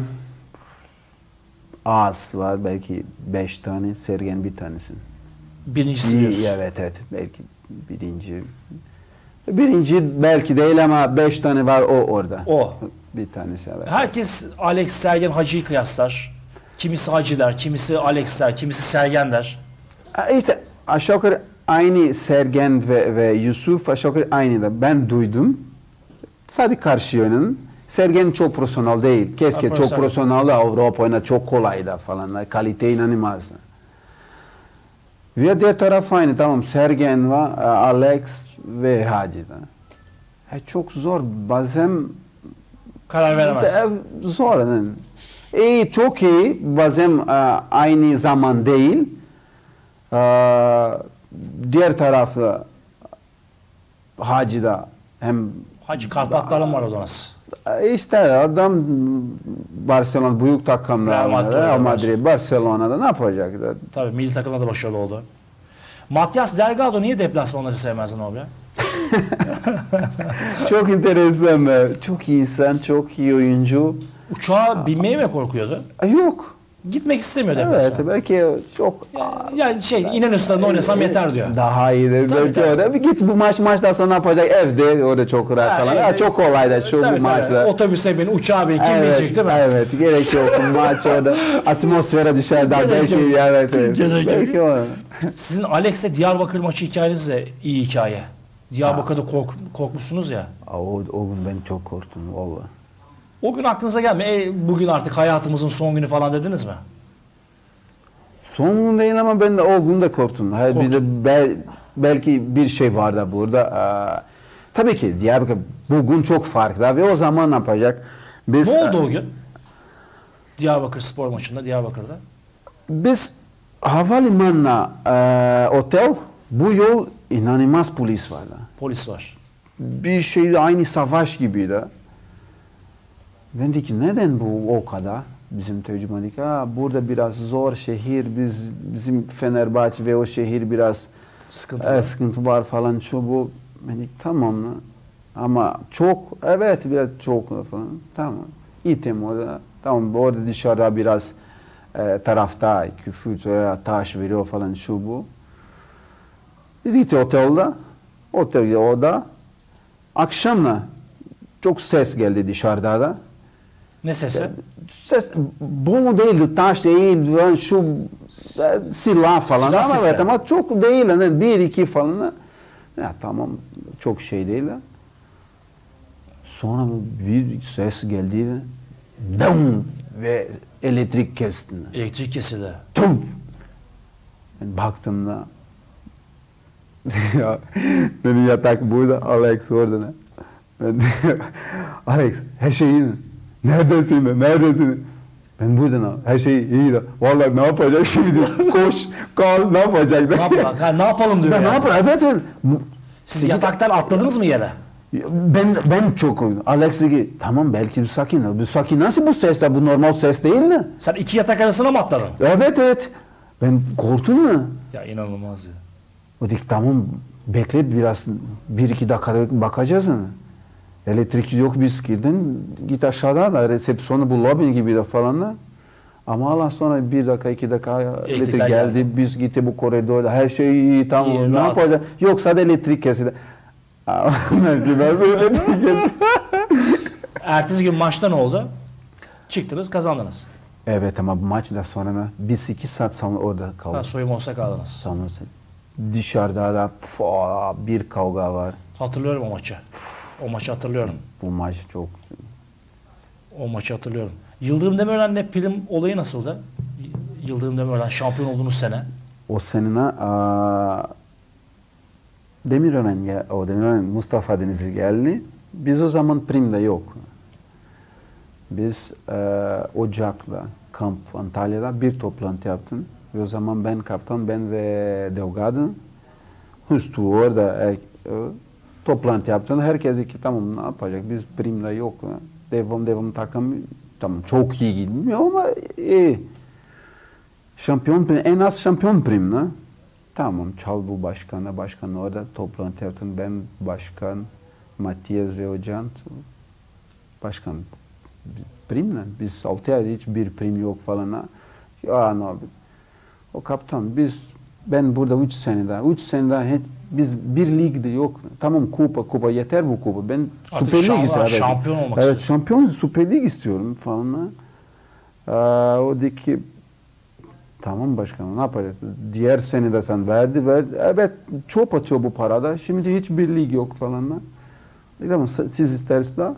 az var. Belki 5 tane. Sergen bir tanesi.
Birincisi
İyi,
diyorsun.
evet evet. Belki birinci. Birinci belki değil ama 5 tane var o orada.
O.
Bir tanesi evet.
Herkes Alex Sergen Hacı'yı kıyaslar. Kimisi Hacılar, kimisi Alexler, kimisi Sergenler.
E, İşte aşağı yukarı aynı Sergen ve, ve Yusuf aşağı yukarı aynı da. Ben duydum. Sadece karşı yönün. Sergen çok profesyonel değil. Keşke çok
profesyonel.
Avrupa oyna çok kolay da falan. Kalite inanılmaz. Ve diğer taraf aynı tamam Sergen var, e, Alex ve Hacı da. E, çok zor bazen
Karar veremez.
zor. yani. İyi, çok iyi. Bazen e, aynı zaman değil. E, diğer tarafta Hacı da hem
Hacı Karpatlar'ın Maradona'sı.
e, işte adam Barcelona büyük takımlar
Real Madrid
Real. Madrid, Barcelona'da ne yapacak?
Tabii milli takımda da başarılı oldu. Matias Delgado niye deplasmanları sevmez Nobre?
çok enteresan. be. Çok iyi insan, çok iyi oyuncu.
Uçağa binmeye mi korkuyordu?
Yok.
Gitmek istemiyor
Evet,
deplasmana.
belki çok
Yani şey İnönü'nde oynasam yeter diyor.
Daha iyidir.
Tabii,
belki
tabii.
orada bir git bu maç maçtan sonra ne yapacak? Evde orada çok rahat falan.
evet.
Ha, çok kolay da şu
Tabii, tabii.
maçta.
Otobüse bin, uçağa bin, kim binecek değil mi?
Evet, gerek yok. Maç orada. Atmosfere dışarıdan
Gerek
belki
yok.
evet, evet.
Gerek yok.
belki o.
Sizin Alex'le Diyarbakır maçı hikayeniz de iyi hikaye. Diyarbakır'da kork, korkmuşsunuz ya.
Aa, O, o gün ben çok korktum valla.
O gün aklınıza gelme. E, bugün artık hayatımızın son günü falan dediniz mi?
Son gün değil ama ben de o gün de korktum. Hayır, bir de bel- belki bir şey var da burada. Aa, tabii ki Diyarbakır bugün çok farklı ve o zaman ne yapacak? Biz,
Ne oldu o gün? Diyarbakır spor maçında Diyarbakır'da.
Biz havalimanına e, otel bu yol inanılmaz polis vardı.
Polis var.
Bir şeyde aynı savaş gibiydi. Ben dedim ki neden bu o kadar? Bizim tercüman dedi ki "Aa, burada biraz zor şehir, biz bizim Fenerbahçe ve o şehir biraz
Sıkıntı.
e, sıkıntı var falan şu bu. Ben dedim tamam mı? Ama çok, evet biraz çok falan. Tamam. Gittim orada. Tamam orada dışarıda biraz e, tarafta küfür veya taş veriyor falan şu bu. Biz gittik otelde. Otelde oda. Akşamla çok ses geldi dışarıda da.
Ne sesi?
Ses bom değildi, taş değil, şu e, silah falan
Silah
ama
sesi.
evet ama çok değil hani bir iki falan. Ya tamam çok şey değil. Sonra bir ses geldi ve dum ve elektrik kesti.
Elektrik kesildi.
Tum. Ben baktım da ya benim yatak burada, Alex orada ne? Ben Alex her şey iyi. Neredesin? de, Neredesin? Ben burada ne? Her şey iyi de. Vallahi ne yapacak şimdi? Koş, kal, ne yapacak?
Ne yapalım? Ha, ne yapalım diyor
ne
yani.
yapayım? Evet, evet. Bu-
Siz yataktan atladınız mı yere?
Ben ben çok Alex dedi tamam belki bir sakin. Bu sakin nasıl bu ses de bu normal ses değil mi?
Sen iki yatak arasına mı atladın?
Evet evet. Ben korktum mu?
Ya inanılmaz ya.
O dedi tamam bekle biraz bir iki dakika bakacağız. mı? Elektrik yok biz girdin git aşağıda da resepsiyonu bu lobi gibi de falan da. Ama Allah sonra bir dakika iki dakika elektrik
Elektrikler
geldi.
geldi.
Biz gitti bu koridorda her şey iyi tamam
İyi,
ne
rahat.
yapacağız? Yok sadece elektrik kesildi. Nasıl elektrik kesildi?
Ertesi gün maçta ne oldu? Çıktınız kazandınız.
Evet ama maçta sonra biz iki saat sonra orada
Ha,
kaldık.
soyunma olsa kaldınız.
Sonra dışarıda da bir kavga var.
Hatırlıyorum o maçı. O maçı hatırlıyorum.
Bu maç çok
O maçı hatırlıyorum. Yıldırım Demirören'le prim olayı nasıldı? Yıldırım Demirören şampiyon olduğunuz sene.
o sene aa, Demirören ya o Demirören Mustafa Denizli geldi. Biz o zaman prim de yok. Biz eee Ocak'ta kamp Antalya'da bir toplantı yaptım. Ve o zaman ben kaptan ben ve Delgado Hüstu orada e, e, toplantı yaptım. Herkes ki tamam ne yapacak biz prim de yok. Devam devam takım tamam çok iyi gitmiyor ama iyi. Şampiyon prim, en az şampiyon prim ne? Tamam çal bu başkanla başkan orada toplantı yaptım. Ben başkan Matias ve Hocan başkan prim ne? Biz 6 ay hiç bir prim yok falan ha. Ya ne abi? O kaptan biz ben burada 3 senede 3 senede hiç biz bir ligde yok. Tamam kupa kupa yeter bu kupa. Ben
Artık
Süper Lig istiyorum.
şampiyon olmak
Evet
istiyorsun.
şampiyon Süper Lig istiyorum falan. Aa, o dedi ki tamam başkanım ne yapacağız? Diğer sene de sen verdi ver. Evet çok atıyor bu parada. Şimdi hiç bir lig yok falan. Dedi ama siz isterseniz de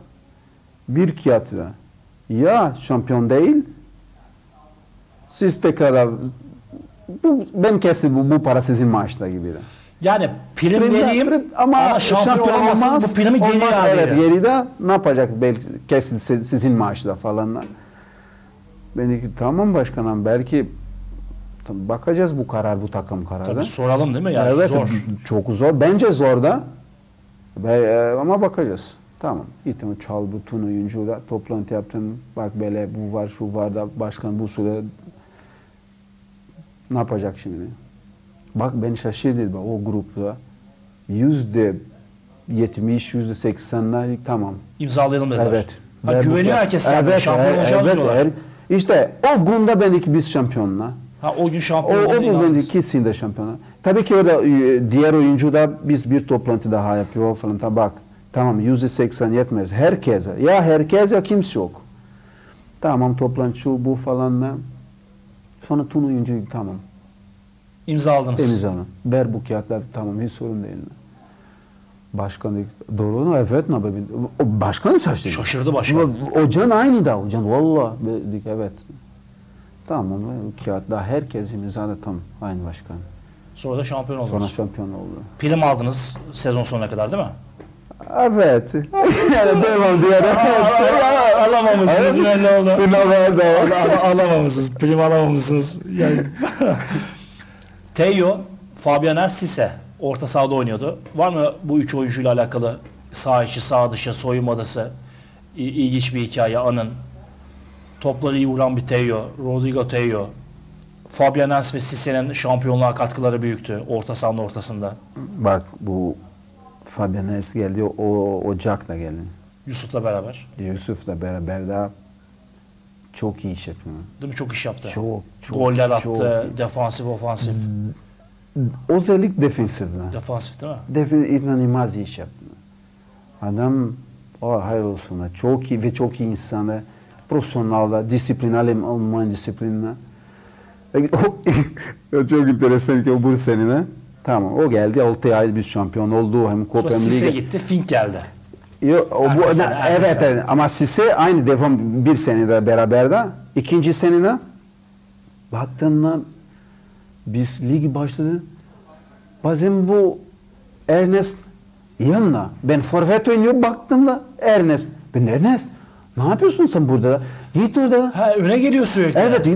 bir kağıtla ya şampiyon değil siz tekrar bu, ben kestim bu, bu para sizin maaşla gibi de.
Yani prim,
Prim-
vereyim
prim-
ama, şampiyon, olamazsınız bu primi geri
olmaz, Evet
edin.
geride ne yapacak belki kesin si- sizin maaşla falan. da. Ben dedim ki tamam başkanım belki bakacağız bu karar bu takım kararı.
Tabii soralım değil mi? Yani
evet
zor.
çok zor. Bence zor da. Ve, e, ama bakacağız. Tamam. Gittim çal bütün oyuncuyla toplantı yaptım. Bak böyle bu var şu var da başkan bu süre ne yapacak şimdi? Bak ben şaşırdım o grupta. Yüzde 70, yüzde 80'ler tamam.
İmzalayalım dediler.
Evet.
Ha, güveniyor herkes.
Evet,
şampiyon olacağız
evet,
diyorlar.
evet. İşte o günde bendik biz şampiyonla.
Ha, o gün
O,
şampiyon
o bu
inandınız.
bendik kesin şampiyonla. Tabii ki orada e, diğer oyuncu da biz bir toplantı daha yapıyor falan. Tabii bak tamam yüzde 80 yetmez. Herkese. Ya herkes ya kimse yok. Tamam toplantı şu bu falan. Sonra tüm oyuncu tamam.
İmza aldınız.
Temiz alın. Ver bu kağıtlar tamam hiç sorun değil. Başkan dedi, doğru mu? Evet ne yapayım? O başkan şaşırdı.
Şaşırdı başkan.
Hocan aynı da hocan valla dedik evet. Tamam o kağıtlar herkes imzaladı tam aynı başkan.
Sonra da şampiyon oldunuz.
Sonra şampiyon oldu.
Prim aldınız sezon sonuna kadar değil mi?
Evet. yani devam diğer.
Alamamışsınız belli oldu.
Sınavlar da var.
Al- alamamışsınız. Prim alamamışsınız. Yani. Teo, Fabianer, Sisse orta sahada oynuyordu. Var mı bu üç oyuncuyla alakalı sağ içi, sağ dışı, soyunma odası ilginç bir hikaye, anın? Topları iyi vuran bir Teo, Rodrigo Teo. Fabianes ve Sisse'nin şampiyonluğa katkıları büyüktü orta sahanın ortasında.
Bak bu Fabian Es geldi o Ocak'ta geldi.
Yusuf'la beraber.
Yusuf'la beraber de çok iyi iş yapıyor.
Değil mi? Çok iş yaptı.
Çok çok
Goller attı.
çok
defansif, ofansif.
Özellikle defansifte.
Defansif değil mi?
Defin inanılmaz iş yaptı. Adam o hayır olsun. Çok iyi ve çok iyi insanı. Profesyonel, disiplinal, Alman disiplinle. O, çok enteresan ki o bu senede. Tamam o geldi 6 ay biz şampiyon oldu hem Copa
Sonra Sisse gitti, Fink geldi.
Yo, o bu,
sene,
evet,
sene.
evet ama Sisse aynı defa bir senede beraber de ikinci senede baktığında biz lig başladı. Bazen bu Ernest yanına ben forvet oynuyor baktığımda Ernest. Ben Ernest ne yapıyorsun sen burada? Git orada.
Ha öne geliyor sürekli.
Evet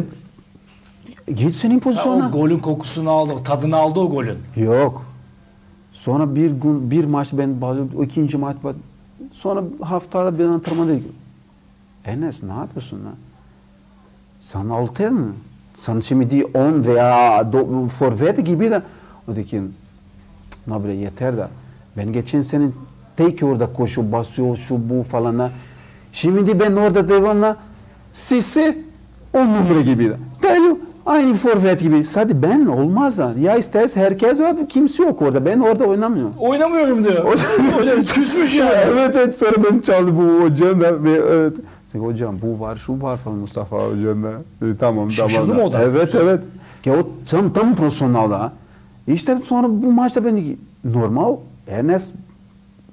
git, senin
Ha,
pozisyona.
o golün kokusunu aldı, tadını aldı o golün.
Yok. Sonra bir gün bir maç ben. O ikinci maç sonra haftada bir antrenman dedi ki Enes ne yapıyorsun lan? Sen altı mı? Sen şimdi 10 veya forvet gibi de o dedi ki ne böyle yeter de ben geçen sene tek orada koşu basıyor şu bu falan da. Şimdi ben orada devamlı Sisi on numara gibi de. Aynı forvet gibi. Sadece ben olmaz da. Ya isterse herkes var kimse yok orada. Ben orada oynamıyorum.
Oynamıyorum diyor. Öyle küsmüş yani.
evet evet sonra ben çaldı bu hocam da ve evet. Dedim, Hocam bu var şu var falan Mustafa hocam da. Dedi, tamam
Şaşırdı
tamam.
mı o da?
Evet evet. Ya o tam tam profesyonel ha. İşte sonra bu maçta ben normal Ernest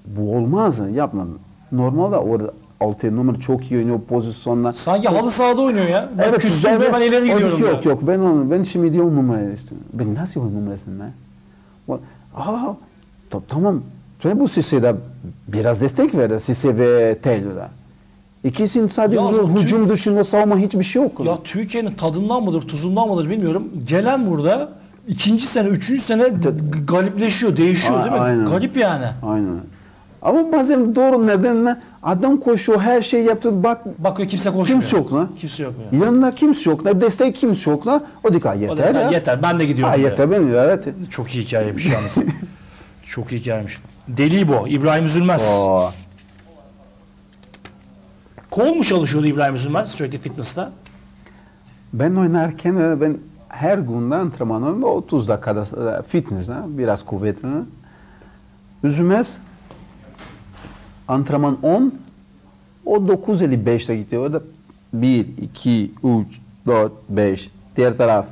bu olmaz yapmadım. Normal da orada altı numara çok iyi oynuyor pozisyonla.
Sanki halı sahada oynuyor ya. Ben
Evet,
küstüm diyor, ben ileri
O
gidiyorum
Yok
diyor.
yok ben onu ben şimdi diyor numarayı istiyorum. Ben nasıl o numarasını? O- Aa ta- tamam. Sonra bu Sisse'de biraz destek verdi Sisse ve Taylor'a. İkisinin sadece
Ya
hücum, dışında savunma hiçbir şey yok.
Ya Türkiye'nin tadından mıdır, tuzundan mıdır bilmiyorum. Gelen burada ikinci sene, üçüncü sene galipleşiyor, değişiyor
A-
değil mi?
aynen.
Garip yani.
Aynen. Ama bazen doğru nedenle adam koşuyor her şey yaptı bak
Bakıyor kimse koşmuyor.
kimse yok lan.
Kimse yok ya.
Yanında kimse yok lan destek kimse yok lan. O ki, "Ha,
O
yeter
da,
ya.
yeter ben de gidiyorum.
Ha, yeter ben evet.
Çok iyi hikayeymiş yalnız. Çok iyi hikayeymiş. Delibo, İbrahim Üzülmez.
Oo.
Kol mu çalışıyordu İbrahim Üzülmez sürekli fitness'ta?
Ben oynarken e, ben her gün de antrenmanım 30 dakikada e, fitness ha, biraz kuvvetli. Üzülmez antrenman 10 o 9.55'te gitti. O da 1, 2, 3, 4, 5. Diğer taraf.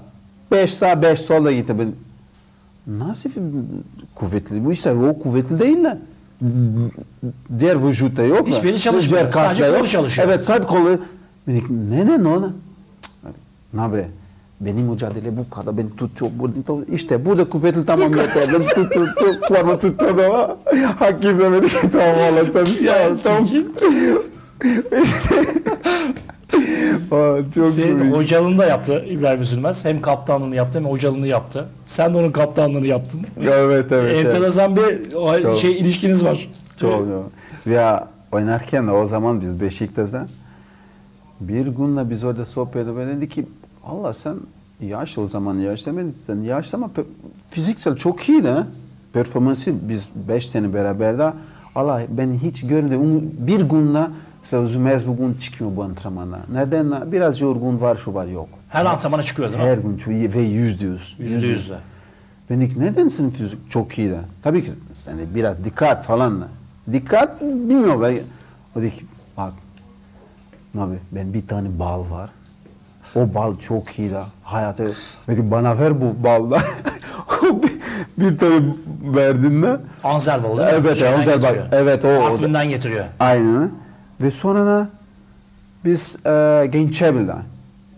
5 sağ 5 solda gitti. Ben, nasıl bir kuvvetli? Bu işte o kuvvetli değil lan. Diğer vücutta yok mu?
Hiçbiri çalışmıyor.
Diğer
Sadece kolu çalışıyor.
Evet sadece kolu. Neden ona? Ne bre? Benim mücadele bu kadar. Ben tutuyor. Burada, işte burada kuvvetli tamam yeter. Ben tut tut. Forma tuttu ama. Hakim demedi ki tamam oğlum sen.
Ya,
tamam. Aa, çok
Senin
komik.
hocalığını da yaptı İbrahim Üzülmez. Hem kaptanlığını yaptı hem hocalığını yaptı. Sen de onun kaptanlığını yaptın.
Evet evet. evet.
Enteresan bir o-
Çok.
şey ilişkiniz var.
Çok çok. Ya oynarken o zaman biz Beşiktaş'ta bir günle biz orada sohbet. Dedi ki Allah sen yaşlı o zaman yaşlı ben sen yaşlı ama pe- fiziksel çok iyiydi ha. Performansı biz 5 sene beraber de Allah ben hiç görmedim. Bir günle mesela Zümez bugün çıkmıyor bu antrenmana. Neden? Biraz yorgun var şu var yok.
Her antrenmana çıkıyor değil mi?
Her gün ve yüzde yüz.
Yüzde yüzle.
Ben dedim neden senin fizik çok iyi de? Tabii ki yani biraz dikkat falan. Dikkat bilmiyorum ben. O dedi ki bak abi ben bir tane bal var. O bal çok iyi de. Hayata dedi bana ver bu balda. bir, bir tane verdin mi?
Anzer balı değil mi?
Evet,
Şeyden
Anzer balı. Evet, o- o da-
Artvin'den getiriyor.
Aynen. Ve sonra da biz e, Gençebil'de.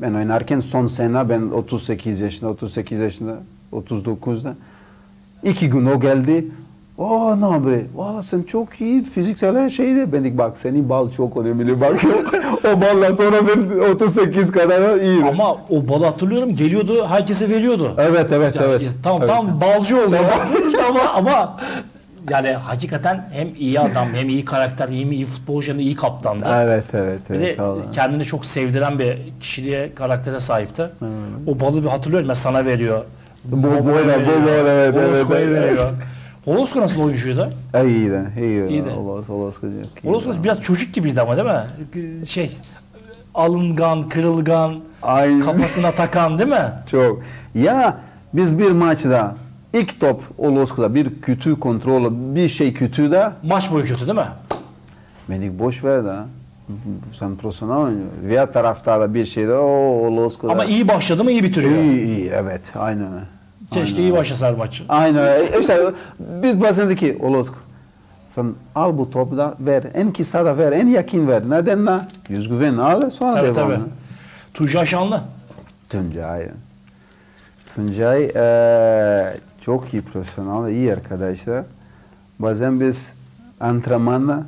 Ben oynarken son sene ben 38 yaşında, 38 yaşında, 39'da. İki gün o geldi. O ne haber? Valla sen çok iyi fiziksel her şeyde. Ben dedim bak senin bal çok önemli. Bak o balla sonra ben 38 kadar iyiyim.
Ama o balı hatırlıyorum geliyordu herkese veriyordu.
Evet evet
Ya,
evet.
ya, tamam
evet.
tamam balcı oldu. tamam ama yani hakikaten hem iyi adam hem iyi karakter hem iyi futbolcu hem de iyi kaptandı.
Evet evet
Bir de
evet. vallahi.
kendini çok sevdiren bir kişiliğe, karaktere sahipti. O balı bir hatırlıyorum ben sana veriyor.
Bu- bu-
Bobo'ya
bu-
veriyor,
bu- evet, evet,
Holosko'ya
evet.
veriyor. Holosko nasıl oyuncuydu?
Ay, iyiydi. iyiydi.
İyiydi.
Olas, iyiydi.
Holosko biraz çocuk gibiydi ama değil mi? Şey alıngan, kırılgan,
Aynen.
kafasına takan değil mi?
Çok. Ya biz bir maçta ilk top Olosko'da bir kötü kontrol, bir şey kötü de
Maç boyu kötü değil mi?
beni boş ver de. Sen profesyonel oynuyor. Veya taraftarda bir şey de o Olosko'da.
Ama iyi başladı mı iyi bitiriyor.
iyi, iyi, evet aynen. öyle.
Keşke
Aynen
iyi
öyle.
başlasaydı maç.
Aynen öyle. İşte biz bazen dedik ki Olosko sen al bu topu da ver. En kısa da ver. En yakın ver. Neden la? Yüz güven al sonra
Tabii
devam.
tabii. Tuncay Şanlı.
Tuncay. Tuncay eee, çok iyi profesyonel, iyi arkadaşlar. Bazen biz antrenmanda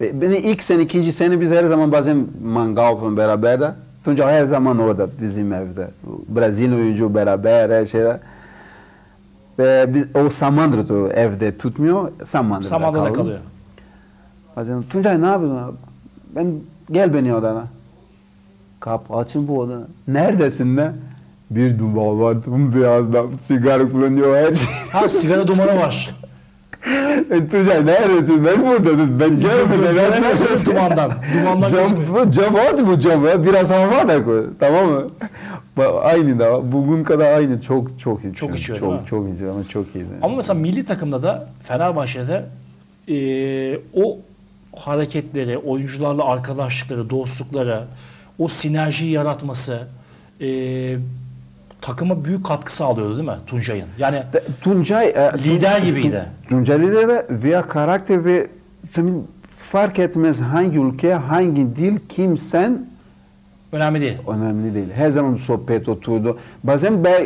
Be- Beni ilk sene, ikinci sene biz her zaman bazen mangal beraber de. Tuncay her zaman orada bizim evde. Brezilya oyuncu beraber her şeyler. Ve biz, o Samandıra'da evde tutmuyor, Samandıra'da,
Samandıra'da
kalıyor.
kalıyor.
Bazen Tuncay ne yapıyorsun abi? Ben gel beni odana. Kapı açın bu odana. Neredesin ne? Bir duman var, tüm beyazdan sigara kullanıyor her şey.
Ha sigara dumanı var.
E, Tuncay neredesin? Ben buradayım. Ben gelmedim.
Göremiyorsunuz dumandan. Dumandan gözükmüyor.
Cam, cam at bu cam ya. Biraz hava da koy. Tamam mı? Aynı da. Bugün kadar aynı. Çok çok içiyor.
Çok içiyor?
Çok çok içiyor ama çok iyi.
Ama mesela milli takımda da Fenerbahçe'de eee, o hareketleri, oyuncularla arkadaşlıkları, dostlukları, o sinerjiyi yaratması eee, takıma büyük katkı sağlıyordu değil mi Tuncay'ın? Yani
De- Tuncay e,
Lider
Tun-
gibiydi.
Tun- Tuncay lider ve veya karakter ve senin fark etmez hangi ülke, hangi dil, kimsen
önemli değil.
önemli değil. Her zaman sohbet oturdu. Bazen ben,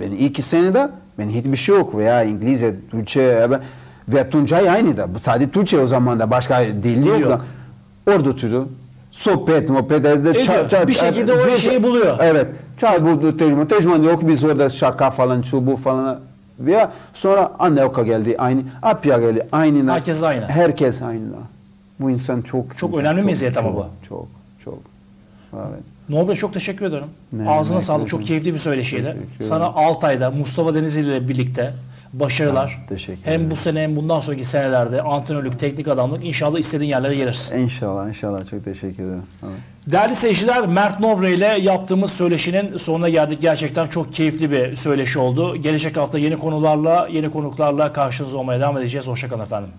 ben iki senede ben hiçbir şey yok veya İngilizce, Türkçe ben- ve Tuncay aynı da. Sadece Türkçe o zaman da başka dil yok,
yok.
da. Orada oturuyor. Sohbet, muhabbet ede-
Ediyor. Bir şekilde o
bir
şeyi buluyor.
Evet. Çal buldu tercüman. Tercüman yok biz orada şaka falan şu bu falan. Veya sonra anne oka geldi aynı. Apya geldi aynı.
Herkes aynı.
Herkes aynı. Bu insan çok
Çok önemli meziyet ama
çok,
bu.
Çok çok. Evet.
Nobre çok teşekkür ederim.
Ne
Ağzına
demek,
sağlık.
ne
Çok keyifli bir söyleşiydi. Sana Altay'da Mustafa Denizli ile birlikte başarılar.
Ha, teşekkür
hem
ederim.
bu sene hem bundan sonraki senelerde antrenörlük, teknik adamlık inşallah istediğin yerlere gelirsin.
İnşallah inşallah çok teşekkür ederim. Evet.
Değerli seyirciler Mert Nobre ile yaptığımız söyleşinin sonuna geldik. Gerçekten çok keyifli bir söyleşi oldu. Gelecek hafta yeni konularla, yeni konuklarla karşınızda olmaya devam edeceğiz. Hoşçakalın efendim.